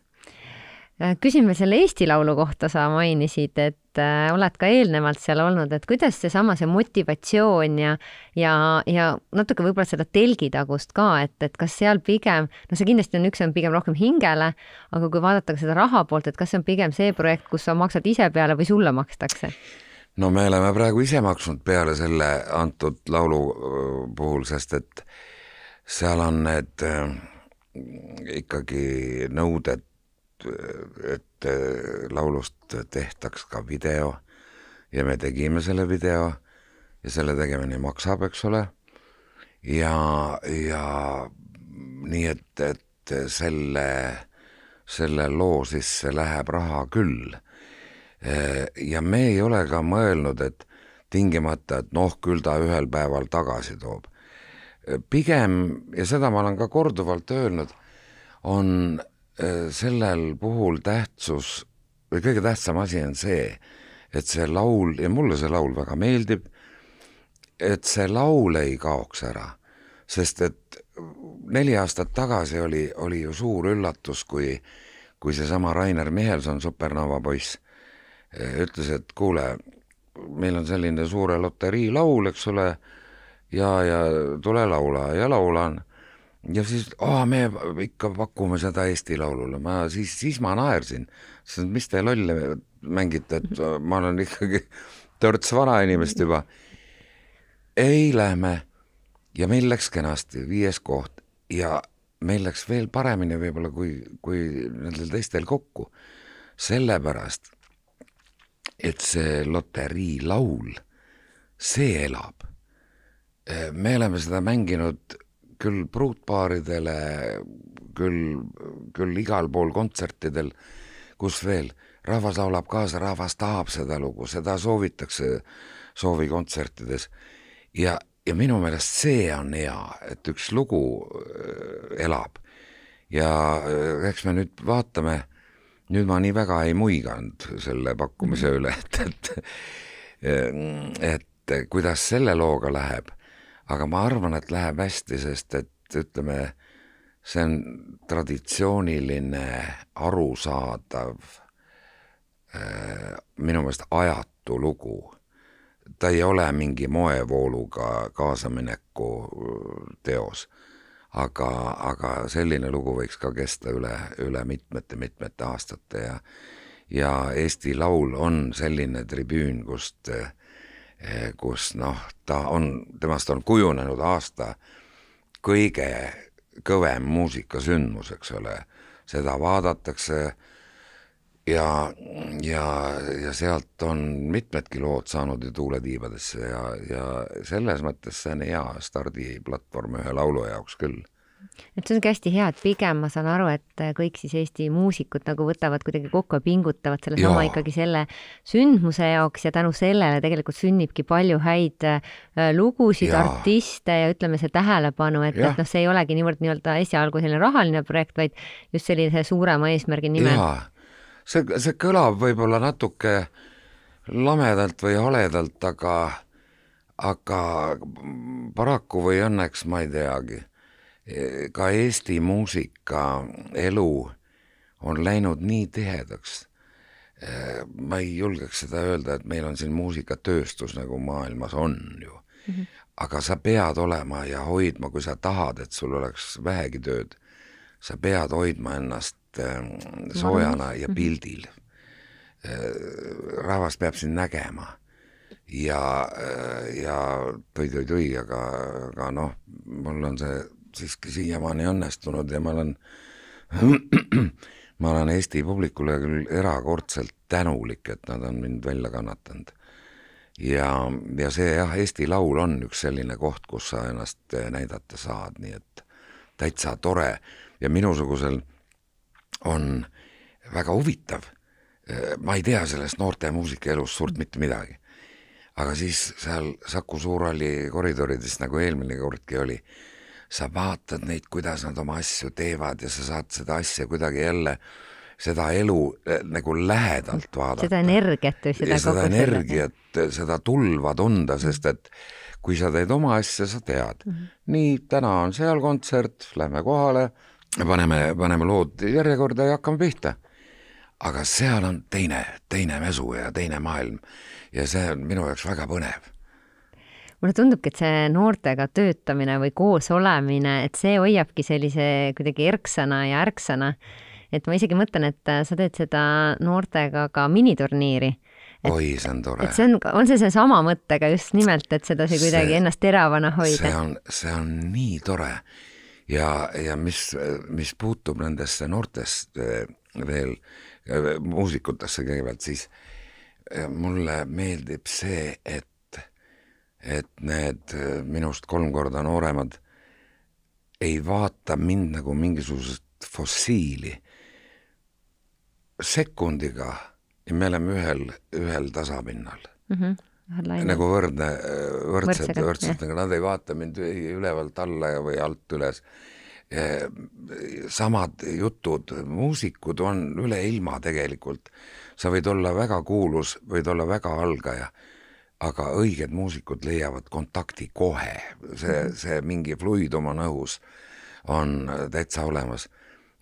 S2: Äh, küsin veel selle Eesti Laulu kohta, sa mainisid, et äh, oled ka eelnevalt seal olnud, et kuidas seesama, see motivatsioon ja ja, ja natuke võib-olla seda telgitagust ka, et, et kas seal pigem, no see kindlasti on, üks on pigem rohkem hingele, aga kui vaadata ka seda raha poolt, et kas see on pigem see projekt, kus sa maksad ise peale või sulle makstakse?
S3: no me oleme praegu ise maksnud peale selle antud laulu äh, puhul, sest et seal on need äh, ikkagi nõuded et laulust tehtaks ka video ja me tegime selle video ja selle tegemine maksab, eks ole. ja, ja nii et, et selle, selle loo sisse läheb raha küll. ja me ei ole ka mõelnud, et tingimata, et noh, küll ta ühel päeval tagasi toob. Pigem, ja seda ma olen ka korduvalt öelnud, on Äh, sellel puhul tähtsus või kõige tähtsam asi on see, et see laul ja mulle see laul väga meeldib, et see laul ei kaoks ära, sest et neli aastat tagasi oli, oli ju suur üllatus, kui, kui seesama Rainer Michelson, Supernova poiss, äh, ütles, et kuule, meil on selline suure loterii laul, eks ole, ja, ja tule laula. Ja laulan. Ja siis, aa, me ikka pakume seda Eesti Laulule, ma siis, siis ma naersin, sest mis te lolle mängite, et ma olen ikkagi törts vanainimest juba. ei lähme. Ja meil läks kenasti, viies koht. Ja meil läks veel paremini võib-olla kui, kui nendel teistel kokku. sellepärast, et see loterii laul, see elab. Me oleme seda mänginud küll pruutbaaridele, küll, küll igal pool kontsertidel, kus veel, rahvas laulab kaasa, rahvas tahab seda lugu, seda soovitakse soovikontsertides. ja, ja minu meelest see on hea, et üks lugu äh, elab. ja äh, eks me nüüd vaatame, nüüd ma nii väga ei muiganud selle pakkumise üle, et, et et kuidas selle looga läheb, aga ma arvan, et läheb hästi, sest et ütleme, see on traditsiooniline, arusaadav, äh, minu meelest ajatu lugu. ta ei ole mingi moevooluga kaasamineku teos aga, aga selline lugu võiks ka kesta üle, üle mitmete-mitmete aastate ja ja Eesti Laul on selline tribüün, kust, kus noh, ta on, temast on kujunenud aasta kõige kõvem muusikasündmus, eks ole, seda vaadatakse ja, ja, ja sealt on mitmedki lood saanud ju tuule tiibadesse ja, ja selles mõttes see on hea stardiplatvorm ühe laulu jaoks küll
S2: et see ongi hästi hea, et pigem ma saan aru, et kõik siis Eesti muusikud nagu võtavad kuidagi kokku ja pingutavad sellesama ikkagi selle sündmuse jaoks ja tänu sellele tegelikult sünnibki palju häid äh, lugusid, artiste ja ütleme, see tähelepanu, et, et noh, see ei olegi niivõrd nii-öelda esialgu selline rahaline projekt, vaid just sellise suurema eesmärgi nimel.
S3: See, see kõlab võib-olla natuke lamedalt või haledalt, aga, aga paraku või õnneks ma ei teagi, ka Eesti muusikaelu on läinud nii tihedaks. ma ei julgeks seda öelda, et meil on siin muusikatööstus nagu maailmas on ju mm. -hmm. aga sa pead olema ja hoidma, kui sa tahad, et sul oleks vähegi tööd, sa pead hoidma ennast Ähm, soojana ja mhm. pildil. Äh, rahvas peab sind nägema ja, äh, ja tõi-tõi-tõi, aga, aga noh, mul on see siiski siiamaani õnnestunud ja ma olen ma olen Eesti publikule küll erakordselt tänulik, et nad on mind välja kannatanud. ja, ja see jah, Eesti Laul on üks selline koht, kus sa ennast näidata saad, nii et täitsa tore ja minusugusel on väga huvitav. ma ei tea sellest noorte muusikaelust suurt mitte midagi. aga siis seal Saku Suurhalli koridorides, nagu eelmine kordki oli, sa vaatad neid, kuidas nad oma asju teevad ja sa saad seda asja kuidagi jälle seda elu eh, nagu lähedalt vaadata.
S2: seda energiat või seda
S3: seda energiat, seda tulva tunda, sest et kui sa teed oma asja, sa tead mm. -hmm. nii, täna on seal kontsert, lähme kohale paneme, paneme lood järjekorda ja hakkame pihta. aga seal on teine, teine mäsu ja teine maailm ja see on minu jaoks väga põnev
S2: mulle tundubki, et see noortega töötamine või koos olemine, et see hoiabki sellise kuidagi erksana ja ärksana. et ma isegi mõtlen, et sa teed seda noortega ka miniturniiri.
S3: oi, see on tore.
S2: et see on, on see seesama mõttega just nimelt, et sedasi kuidagi see, ennast teravana hoida?
S3: see on, see on nii tore ja, ja mis, mis puutub nendesse noortest veel eh, muusikutesse kõigepealt, siis eh, mulle meeldib see, et, et need minust kolm korda nooremad ei vaata mind nagu mingisugust fossiili. sekundiga ja me oleme ühel, ühel tasapinnal mm. -hmm nagu võrdne, võrdsed, võrdsed, aga nad ei vaata mind ülevalt alla või alt üles. samad jutud, muusikud on üle ilma tegelikult. sa võid olla väga kuulus, võid olla väga algaja, aga õiged muusikud leiavad kontakti kohe, see, mhm. see mingi fluidum on õhus, on täitsa olemas.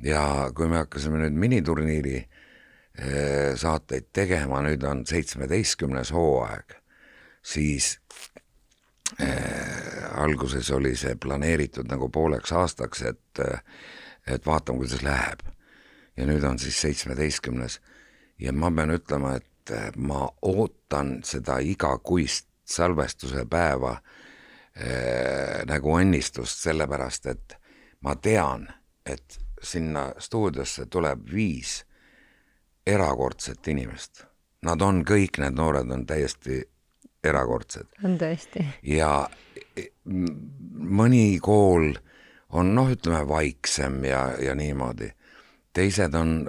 S3: ja kui me hakkasime nüüd miniturniiri eh, saateid tegema, nüüd on seitsmeteistkümnes hooaeg siis äh, alguses oli see planeeritud nagu pooleks aastaks, et, et vaatame, kuidas läheb. ja nüüd on siis seitsmeteistkümnes ja ma pean ütlema, et ma ootan seda igakuist salvestuse päeva äh, nagu õnnistust, sellepärast et ma tean, et sinna stuudiosse tuleb viis erakordset inimest. Nad on kõik, need noored on täiesti erakordsed.
S2: on tõesti.
S3: ja mõni kool on noh, ütleme vaiksem ja, ja niimoodi. teised on,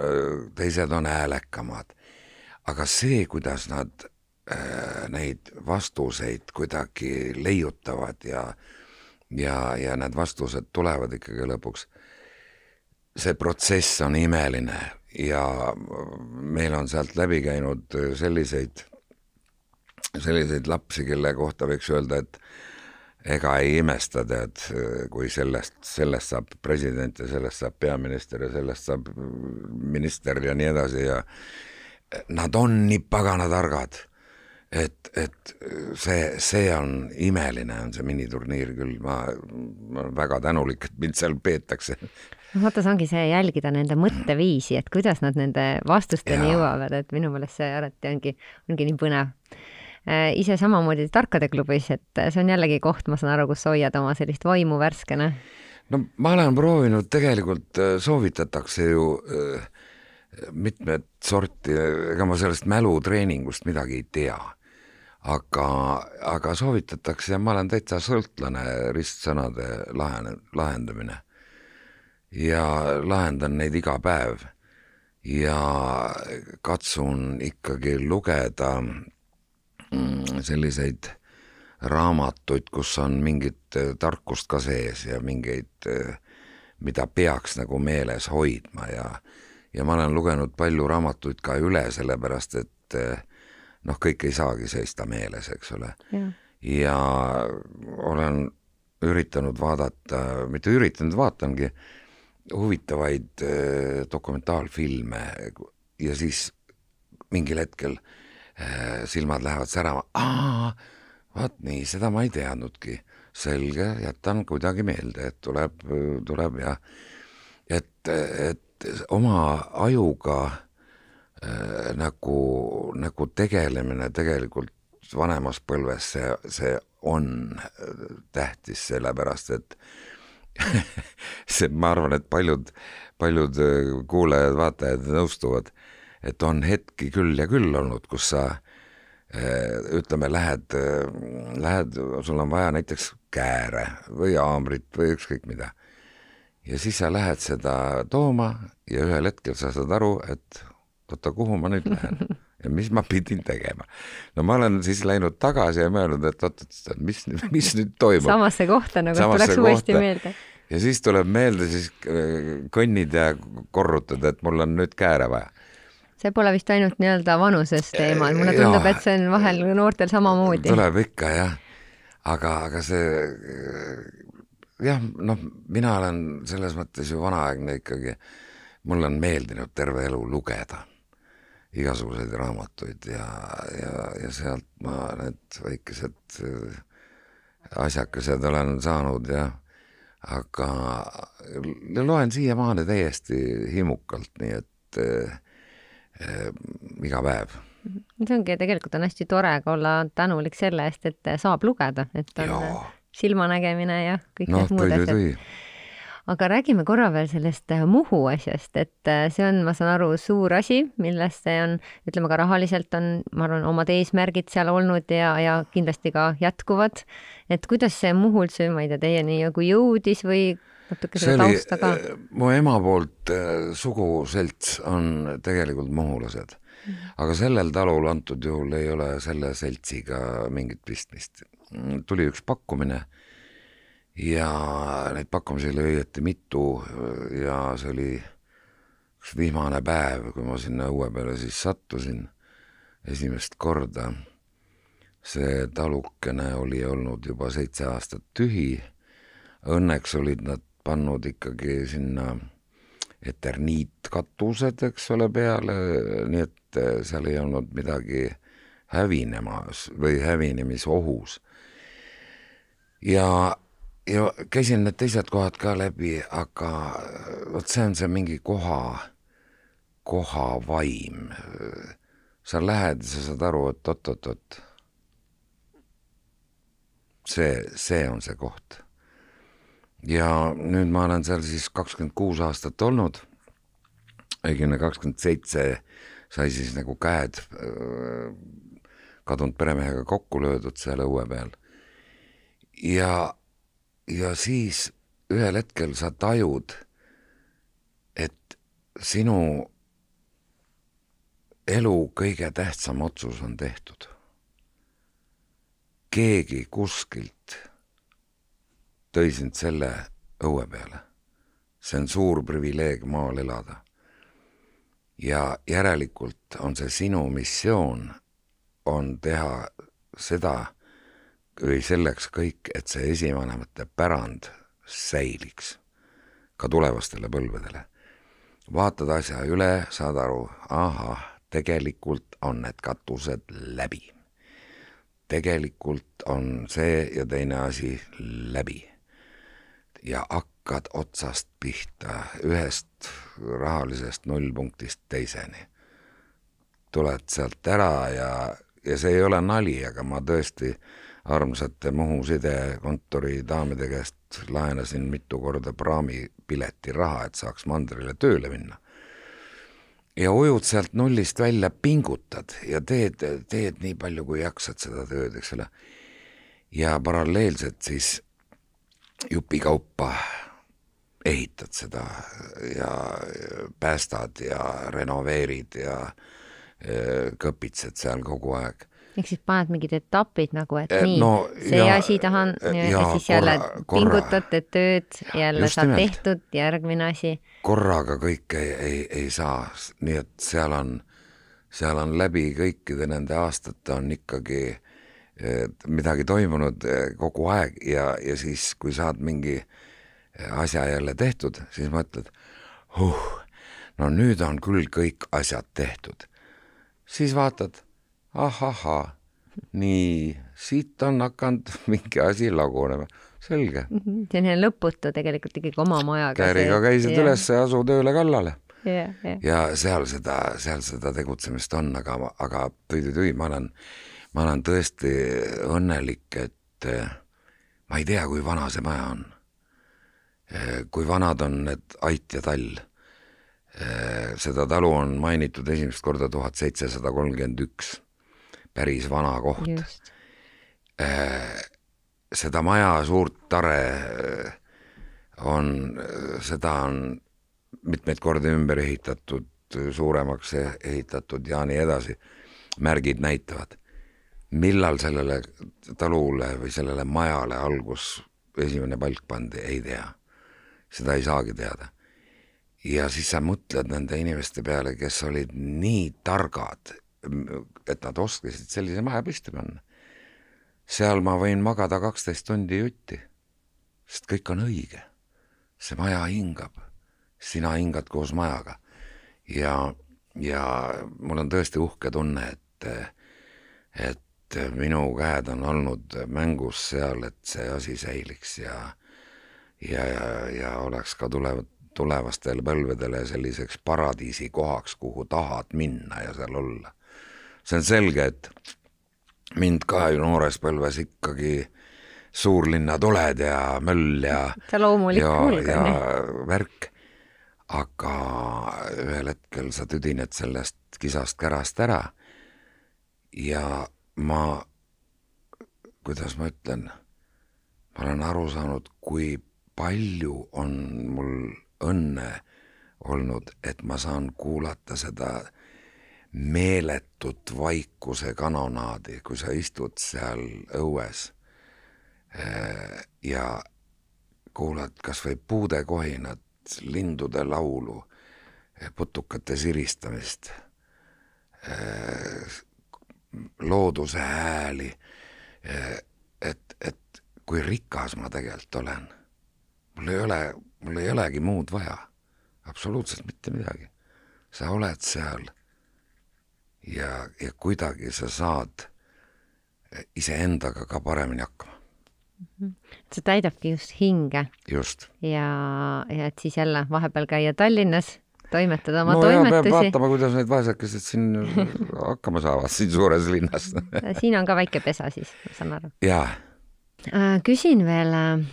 S3: teised on häälekamad. Aga see, kuidas nad äh, neid vastuseid kuidagi leiutavad ja ja, ja need vastused tulevad ikkagi lõpuks. see protsess on imeline ja meil on sealt läbi käinud selliseid, selliseid lapsi, kelle kohta võiks öelda, et ega ei imesta, tead, kui sellest, sellest saab president ja sellest saab peaminister ja sellest saab minister ja nii edasi ja nad on nii pagana targad et, et see, see on imeline, on see miniturniir küll, ma, ma olen väga tänulik, et mind seal peetakse.
S2: no vaata, see ongi see jälgida nende mõtteviisi, et kuidas nad nende vastusteni jõuavad, et minu meelest see alati ongi, ongi nii põnev. Äh, ise samamoodi Tarkade klubis, et see on jällegi koht, ma saan aru, kus hoiad oma sellist vaimu värskena.
S3: no ma olen proovinud, tegelikult äh, soovitatakse ju äh, mitmed sorti, ega ma sellest mälutreeningust midagi ei tea aga, aga soovitatakse ja ma olen täitsa sõltlane ristsõnade lahen-, lahendamine. ja lahendan neid iga päev ja katsun ikkagi lugeda mm, selliseid raamatuid, kus on mingit äh, tarkust ka sees ja mingeid, äh, mida peaks nagu meeles hoidma ja ja ma olen lugenud palju raamatuid ka üle, sellepärast et äh, noh, kõik ei saagi seista meeles, eks ole. ja olen üritanud vaadata, mitte üritanud, vaatangi huvitavaid äh, dokumentaalfilme ja siis mingil hetkel äh, silmad lähevad särama, aa, vaat nii, seda ma ei teadnudki. selge, jätan kuidagi meelde, et tuleb, tuleb ja et, et oma ajuga äh, nagu, nagu tegelemine tegelikult vanemas põlves, see, see on äh, tähtis, sellepärast et see, ma arvan, et paljud, paljud äh, kuulajad-vaatajad nõustuvad, et on hetki küll ja küll olnud, kus sa äh, ütleme, lähed, lähed, sul on vaja näiteks kääre või haamrit või ükskõik mida. Ja siis sa lähed seda tooma ja ühel hetkel sa saad aru, et oota, kuhu ma nüüd lähen ja mis ma pidin tegema. no ma olen siis läinud tagasi ja mõelnud, et oot-oot, mis, mis nüüd toimub.
S2: samasse kohta nagu Samasse tuleks kohta. uuesti meelde.
S3: ja siis tuleb meelde, siis äh, kõnnid ja korrutad, et mul on nüüd kääre vaja.
S2: see pole vist ainult nii-öelda vanusest teemal, mulle tundub, et see on vahel noortel samamoodi.
S3: tuleb ikka jah, aga, aga see jah, noh, mina olen selles mõttes ju vanaaegne ikkagi, mulle on meeldinud terve elu lugeda igasuguseid raamatuid ja, ja, ja sealt ma need väikesed äh, asjakesed olen saanud ja aga loen siiamaani täiesti himukalt, nii et äh, äh, iga päev.
S2: see ongi, tegelikult on hästi tore ka olla tänulik selle eest, et saab lugeda, et on Jaa. Silmanägemine ja kõik no, need muud asjad aga räägime korra veel sellest äh, Muhu asjast, et äh, see on, ma saan aru, suur asi, millest see on, ütleme ka rahaliselt on, ma arvan, omad eesmärgid seal olnud ja, ja kindlasti ka jätkuvad. et kuidas see Muhu üldse, ma ei tea, teieni nagu jõudis või natuke selle tausta ka? Äh,
S3: mu ema poolt suguselts on tegelikult muhulased -hmm. aga sellel talul antud juhul ei ole selle seltsiga mingit pistmist. Tuli üks pakkumine ja neid pakkumisi oli õieti mitu ja see oli üks vihmane päev, kui ma sinna õue peale siis sattusin esimest korda. see talukene oli olnud juba seitse aastat tühi. Õnneks olid nad pannud ikkagi sinna eterniitkatused, eks ole, peale, nii et seal ei olnud midagi hävinemas või hävinemisohus. Ja ja käisin need teised kohad ka läbi, aga vot see on see mingi koha, koha vaim. sa lähed sa saad aru, et oot-oot-oot. see, see on see koht. ja nüüd ma olen seal siis kakskümmend kuus aastat olnud, õigemini kakskümmend seitse sai siis nagu käed kadunud peremehega kokku löödud seal õue peal. Ja ja siis ühel hetkel sa tajud, et sinu elu kõige tähtsam otsus on tehtud. keegi kuskilt tõi sind selle õue peale. see on suur privileeg maal elada. ja järelikult on see sinu missioon, on teha seda või selleks kõik, et see esivanemate pärand säiliks ka tulevastele põlvedele. vaatad asja üle, saad aru, ahah, tegelikult on need katused läbi. tegelikult on see ja teine asi läbi. ja hakkad otsast pihta, ühest rahalisest nullpunktist teiseni. tuled sealt ära ja, ja see ei ole nali, aga ma tõesti armsate Muhu sidekontori daamide käest laenasin mitu korda praamipileti raha, et saaks mandrile tööle minna. ja ujud sealt nullist välja, pingutad ja teed, teed nii palju, kui jaksad seda tööd, eks ole. ja paralleelselt siis jupikaupa ehitad seda ja päästad ja renoveerid ja kõpitsed seal kogu aeg
S2: ehk siis paned mingid etapid nagu, et eh, nii no,, see ja, asi tahan ja, ja siis jälle korra, pingutad, teed tööd, jälle nimelt. tehtud, järgmine asi.
S3: korraga kõike ei, ei, ei saa, nii et seal on, seal on läbi kõikide nende aastate on ikkagi midagi toimunud eh, kogu aeg ja, ja siis, kui saad mingi asja jälle tehtud, siis mõtled, huh, no nüüd on küll kõik asjad tehtud. siis vaatad ahahaa, nii, siit on hakanud mingi asi lagunema, selge.
S2: Mhm, selline lõputu tegelikult ikkagi oma majaga.
S3: kääriga käisid ja. üles asu tööle kallale.
S2: Ja, ja.
S3: ja seal seda, seal seda tegutsemist on, aga, aga tui-tui-tui, ma olen, ma olen tõesti õnnelik, et ma ei tea, kui vana see maja on. Kui vanad on need Ait ja Tall seda talu on mainitud esimest korda tuhat seitsesada kolmkümmend üks päris vana koht. Äh, seda maja suurt tare äh, on, seda on mitmeid kordi ümber ehitatud, suuremaks ehitatud ja nii edasi. märgid näitavad, millal sellele talule või sellele majale algus esimene palk pandi, ei tea. seda ei saagi teada. ja siis sa mõtled nende inimeste peale, kes olid nii targad et nad oskasid sellise maja püsti panna. seal ma võin magada kaksteist tundi jutti, sest kõik on õige. see maja hingab, sina hingad koos majaga ja, ja mul on tõesti uhke tunne, et, et minu käed on olnud mängus seal, et see asi säiliks ja ja, ja, ja oleks ka tulev, tulevastele põlvedele selliseks paradiisi kohaks, kuhu tahad minna ja seal olla see on selge, et mind ka ju noores põlves ikkagi suurlinnad oled ja möll ja
S2: see loomulik hulg
S3: on ju. värk, aga ühel hetkel sa tüdined sellest kisast-kärast ära ja ma, kuidas ma ütlen, ma olen aru saanud, kui palju on mul õnne olnud, et ma saan kuulata seda meeletut vaikuse kanonaadi, kui sa istud seal õues eh, ja kuulad kas või puude kohinat, lindude laulu, eh, putukate siristamist, eh, looduse hääli, et, et kui rikas ma tegelikult olen. mul ei ole, mul ei olegi muud vaja, absoluutselt mitte midagi. sa oled seal ja, ja kuidagi sa saad iseendaga ka paremini hakkama
S2: mm. -hmm. see täidabki just hinge.
S3: just.
S2: ja, ja et siis jälle vahepeal käia Tallinnas, toimetada oma
S3: no
S2: toimetusi.
S3: vaatama, kuidas need vaesekesed siin hakkama saavad siin suures linnas
S2: siin on ka väike pesa siis, ma saan aru.
S3: jaa.
S2: Äh, küsin veel äh,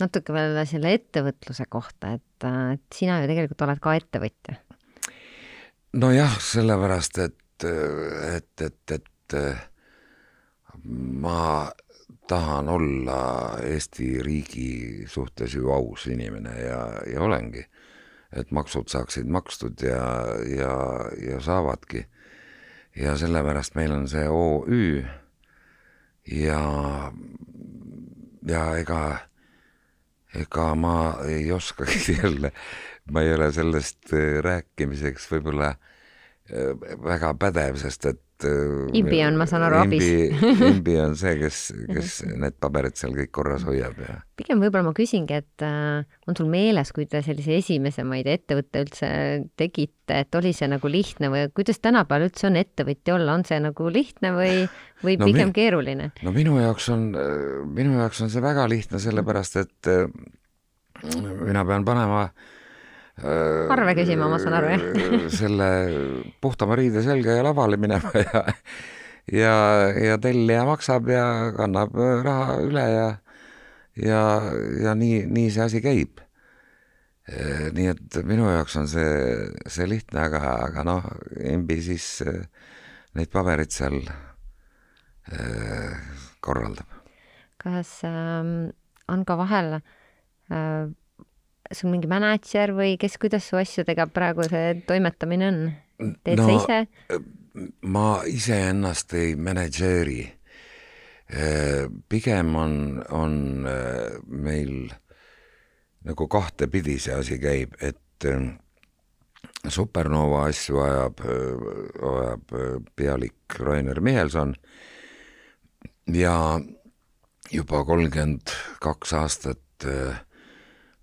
S2: natuke veel selle ettevõtluse kohta, et, äh, et sina ju tegelikult oled ka ettevõtja
S3: nojah, sellepärast et, et, et, et ma tahan olla Eesti riigi suhtes ju aus inimene ja, ja olengi. et maksud saaksid makstud ja, ja, ja saavadki. ja sellepärast meil on see OÜ ja, ja ega, ega ma ei oskagi jälle ma ei ole sellest äh, rääkimiseks võib-olla äh, väga pädev, sest et
S2: imbi on, ma saan aru, abis.
S3: imbi on see, kes, kes need paberid seal kõik korras hoiab ja.
S2: pigem võib-olla ma küsingi, et on sul meeles, kui te sellise esimese, ma ei tea, ettevõtte üldse tegite, et oli see nagu lihtne või kuidas tänapäeval üldse on ettevõtja olla, on see nagu lihtne või, või no, pigem keeruline?
S3: no minu jaoks on, minu jaoks on see väga lihtne, sellepärast et mina pean panema äh,
S2: arve küsima, ma saan aru, jah?
S3: selle puhtama riide selga ja lavale minema ja ja, ja tellija maksab ja kannab raha üle ja ja, ja nii, nii see asi käib. nii et minu jaoks on see, see lihtne, aga, aga noh, imbi siis neid paberid seal korraldab.
S2: kas ähm, on ka vahel äh, sul mingi mänedžer või kes, kuidas su asjadega praegu see toimetamine on? teed no, sa ise?
S3: ma iseennast ei manageeri. Äh, pigem on, on äh, meil nagu kahtepidi see asi käib, et äh, Supernova asju ajab, ajab pealik Rainer Michelson ja juba kolmkümmend kaks aastat äh,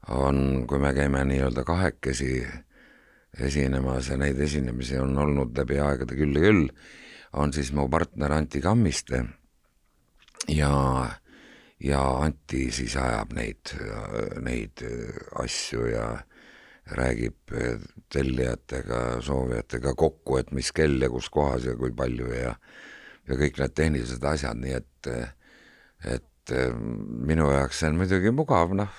S3: on, kui me käime nii-öelda kahekesi esinemas ja neid esinemisi on olnud läbi aegade küll ja küll, on siis mu partner Anti Kammiste ja, ja Anti siis ajab neid, neid asju ja räägib tellijatega, soovijatega kokku, et mis kell ja kus kohas ja kui palju ja ja kõik need tehnilised asjad, nii et et minu jaoks see on muidugi mugav, noh,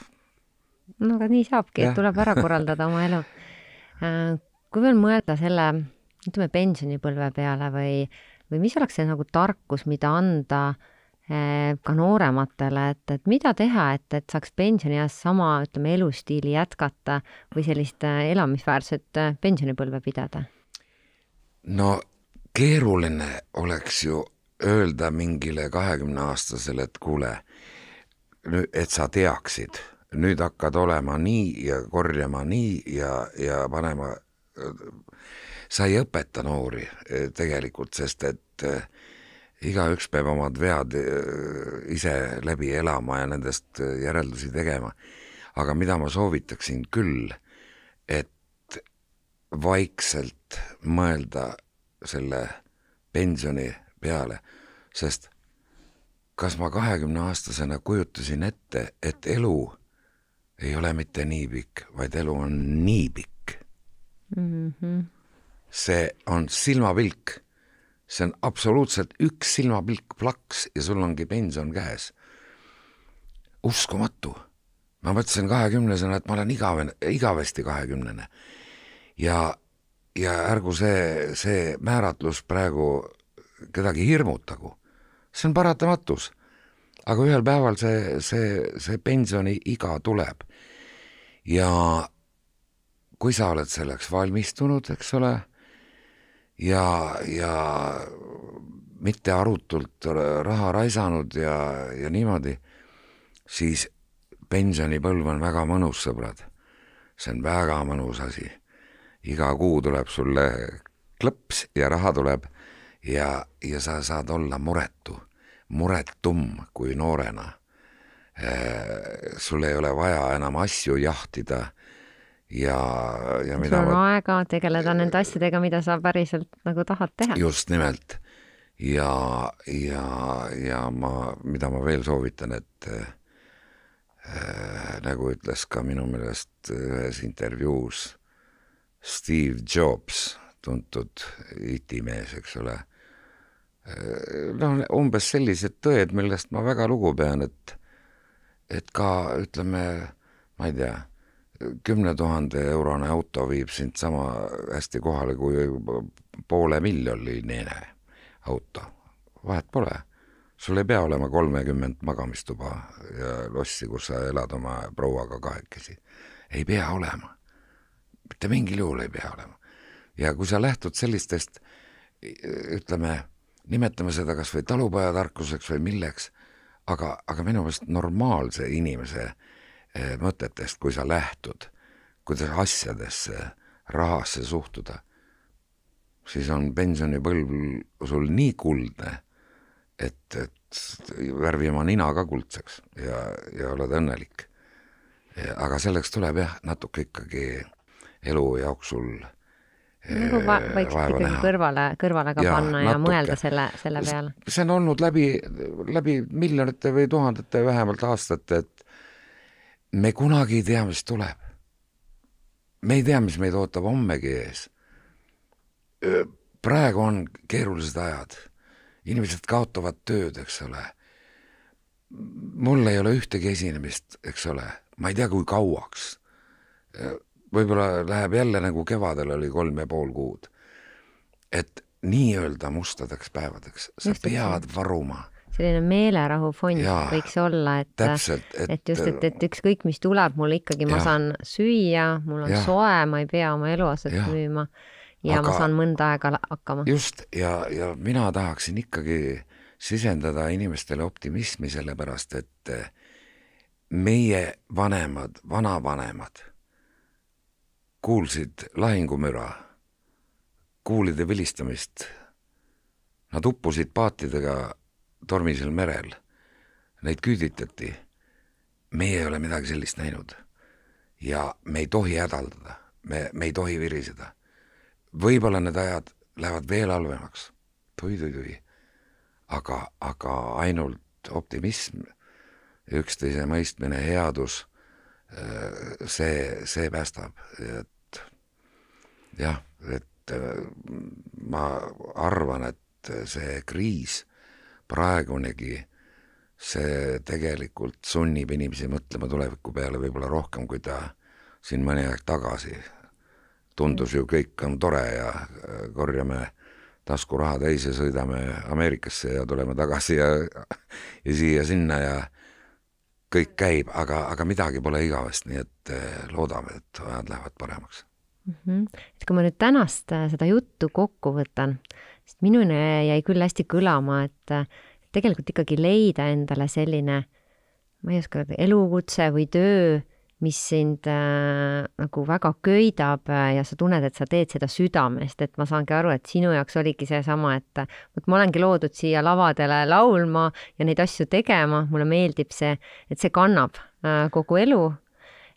S2: no aga nii saabki, et tuleb ära korraldada oma elu. Äh, kui veel mõelda selle, ütleme pensionipõlve peale või, või mis oleks see nagu tarkus, mida anda äh, ka noorematele, et, et mida teha, et, et saaks pensionieas sama, ütleme, elustiili jätkata või sellist äh, elamisväärset pensionipõlve pidada?
S3: no keeruline oleks ju öelda mingile kahekümneaastasele, et kuule, et sa teaksid nüüd hakkad olema nii ja korjama nii ja, ja panema, sa ei õpeta noori eh, tegelikult, sest et eh, igaüks peab omad vead eh, ise läbi elama ja nendest järeldusi tegema. aga mida ma soovitaksin küll, et vaikselt mõelda selle pensioni peale, sest kas ma kahekümneaastasena kujutasin ette, et elu ei ole mitte nii pikk, vaid elu on nii pikk mm. -hmm. see on silmapilk, see on absoluutselt üks silmapilk, plaks ja sul ongi pension käes. uskumatu. ma mõtlesin kahekümnesena, et ma olen igavene, igavesti kahekümnene. ja, ja ärgu see, see määratlus praegu kedagi hirmutagu. see on paratamatus aga ühel päeval see, see, see pensioniiga tuleb. ja kui sa oled selleks valmistunud, eks ole, ja, ja mitte arutult raha raisanud ja, ja niimoodi, siis pensionipõlv on väga mõnus, sõbrad. see on väga mõnus asi. iga kuu tuleb sulle klõps ja raha tuleb ja, ja sa saad olla muretu muretum kui noorena. Äh, sul ei ole vaja enam asju jahtida ja, ja
S2: mida sul on ma... aega tegeleda nende asjadega, mida sa päriselt nagu tahad teha.
S3: just nimelt. ja, ja, ja ma, mida ma veel soovitan, et äh, nagu ütles ka minu meelest ühes intervjuus Steve Jobs, tuntud itimees, eks ole noh, umbes sellised tõed, millest ma väga lugu pean, et et ka ütleme, ma ei tea, kümne tuhande eurone auto viib sind sama hästi kohale kui poole miljoniline auto, vahet pole. sul ei pea olema kolmekümmend magamistuba ja lossi, kus sa elad oma prouaga kahekesi. ei pea olema. mitte mingil juhul ei pea olema. ja kui sa lähtud sellistest ütleme nimetame seda kas või talupojatarkuseks või milleks, aga, aga minu meelest normaalse inimese eh, mõtetest, kui sa lähtud, kuidas asjadesse, rahasse suhtuda, siis on pensionipõlv sul nii kuldne, et, et värvi oma nina ka kuldseks ja, ja oled õnnelik. aga selleks tuleb jah, natuke ikkagi elu jooksul
S2: nagu va võiks ikkagi näha. kõrvale, kõrvale ka ja, panna ja natuke. mõelda selle, selle peale.
S3: see on olnud läbi, läbi miljonite või tuhandete vähemalt aastate, et me kunagi ei tea, mis tuleb. me ei tea, mis meid ootab hommegi ees. praegu on keerulised ajad, inimesed kaotavad tööd, eks ole. mul ei ole ühtegi esinemist, eks ole, ma ei tea, kui kauaks võib-olla läheb jälle nagu kevadel oli kolm ja pool kuud. et nii-öelda mustadeks päevadeks sa just, pead varuma.
S2: Selline meelerahufond
S3: Jaa,
S2: võiks olla, et
S3: täpselt,
S2: et, et just, et, et ükskõik, mis tuleb, mul ikkagi, ma saan süüa, mul on ja, soe, ma ei pea oma eluaset müüma ja Aga, ma saan mõnda aega hakkama.
S3: just, ja, ja mina tahaksin ikkagi sisendada inimestele optimismi, sellepärast et meie vanemad, vanavanemad kuulsid lahingumüra, kuulide vilistamist. Nad uppusid paatidega tormisel merel. Neid küüditati. meie ei ole midagi sellist näinud. ja me ei tohi hädaldada, me, me ei tohi viriseda. võib-olla need ajad lähevad veel halvemaks tui-tui-tui, aga, aga ainult optimism, üksteise mõistmine, headus, see, see päästab, et jah, et äh, ma arvan, et see kriis praegunegi, see tegelikult sunnib inimesi mõtlema tuleviku peale võib-olla rohkem, kui ta siin mõni aeg tagasi. Tundus ju kõik on tore ja äh, korjame taskuraha täis ja sõidame Ameerikasse ja tuleme tagasi ja, ja siia-sinna ja kõik käib, aga, aga midagi pole igavest, nii et äh, loodame, et ajad lähevad paremaks
S2: mm. -hmm. et kui ma nüüd tänast äh, seda juttu kokku võtan, sest minuni jäi küll hästi kõlama, et äh, tegelikult ikkagi leida endale selline, ma ei oska öelda, elukutse või töö, mis sind äh, nagu väga köidab äh, ja sa tunned, et sa teed seda südamest, et ma saangi aru, et sinu jaoks oligi seesama, et vot ma olengi loodud siia lavadele laulma ja neid asju tegema, mulle meeldib see, et see kannab äh, kogu elu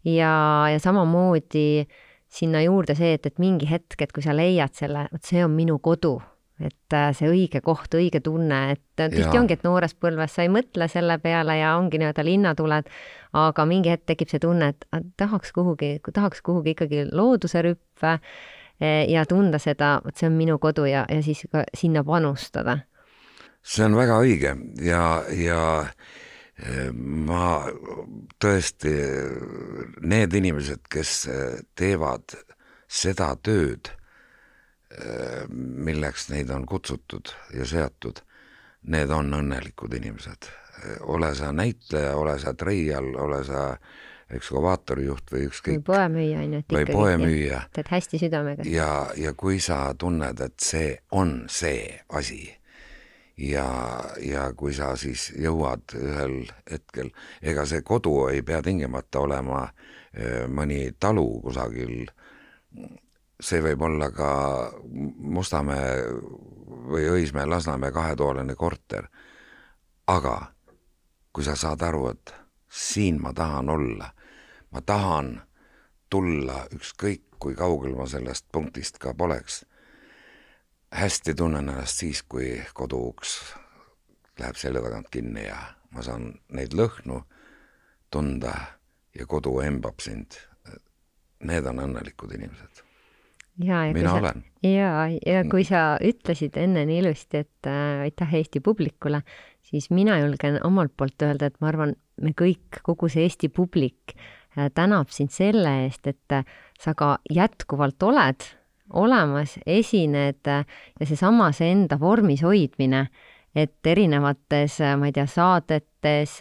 S2: ja, ja samamoodi äh, sinna juurde see, et, et mingi hetk, et kui sa leiad selle, vot see on minu kodu, et äh, see õige koht, õige tunne, et tihti ongi, et noores põlves sa ei mõtle selle peale ja ongi nii-öelda linnatuled, aga mingi hetk tekib see tunne, et tahaks kuhugi, tahaks kuhugi ikkagi looduse rüppe e, ja tunda seda, vot see on minu kodu ja, ja siis ka sinna panustada.
S3: see on väga õige ja, ja ma tõesti, need inimesed, kes teevad seda tööd, milleks neid on kutsutud ja seatud, need on õnnelikud inimesed. ole sa näitleja, ole sa treial, ole sa ekskavaatorijuht või ükskõik.
S2: või poemüüja on ju,
S3: ikkagi poemüüja.
S2: teed hästi südamega.
S3: ja, ja kui sa tunned, et see on see asi ja, ja kui sa siis jõuad ühel hetkel, ega see kodu ei pea tingimata olema eh, mõni talu kusagil, see võib olla ka Mustamäe või Õismäe, Lasnamäe kahetoaline korter, aga kui sa saad aru, et siin ma tahan olla, ma tahan tulla ükskõik, kui kaugel ma sellest punktist ka poleks hästi tunnen ennast siis, kui koduuks läheb selja tagant kinni ja ma saan neid lõhnu tunda ja kodu embab sind. Need on õnnelikud inimesed. mina sa, olen.
S2: ja, ja kui sa ütlesid enne nii ilusti, et äh, aitäh Eesti publikule, siis mina julgen omalt poolt öelda, et ma arvan, me kõik, kogu see Eesti publik äh, tänab sind selle eest, et äh, sa ka jätkuvalt oled olemas, esined ja seesama, see enda vormis hoidmine, et erinevates, ma ei tea, saadetes,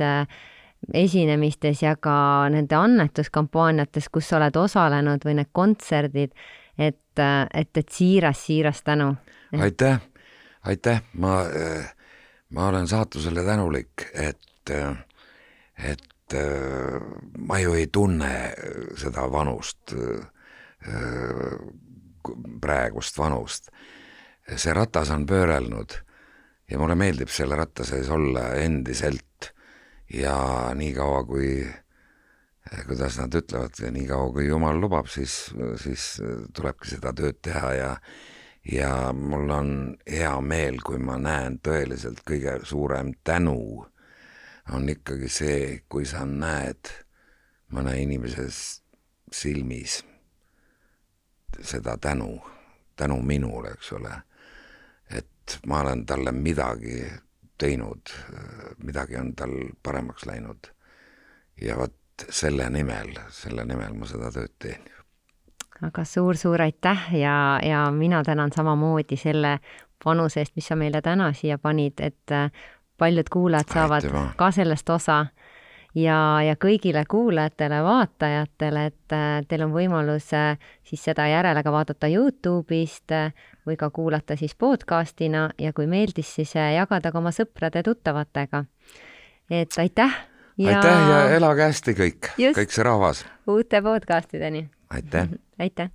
S2: esinemistes ja ka nende annetuskampaaniates, kus sa oled osalenud või need kontserdid, et, et, et siiras, siiras tänu.
S3: aitäh, aitäh, ma, ma olen saatusele tänulik, et, et ma ju ei tunne seda vanust, praegust vanust. see ratas on pöörelnud ja mulle meeldib selle ratta sees olla endiselt ja niikaua, kui kuidas nad ütlevad, niikaua kui jumal lubab, siis, siis tulebki seda tööd teha ja ja mul on hea meel, kui ma näen tõeliselt kõige suurem tänu on ikkagi see, kui sa näed mõne inimese silmis seda tänu, tänu minule, eks ole. et ma olen talle midagi teinud, midagi on tal paremaks läinud. ja vot selle nimel, selle nimel ma seda tööd teen
S2: aga suur-suur aitäh ja, ja mina tänan samamoodi selle panuse eest, mis sa meile täna siia panid, et paljud kuulajad saavad Aitüma. ka sellest osa ja, ja kõigile kuulajatele, vaatajatele, et äh, teil on võimalus äh, siis seda järele ka vaadata Youtube'ist või ka kuulata siis podcastina ja kui meeldis, siis jagada ka oma sõprade-tuttavatega. et aitäh
S3: ja aitäh ja elage hästi kõik, kõik see rahvas!
S2: uute podcastideni!
S3: aitäh!
S2: aitäh!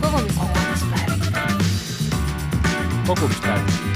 S1: kogumispäev. kogumispäev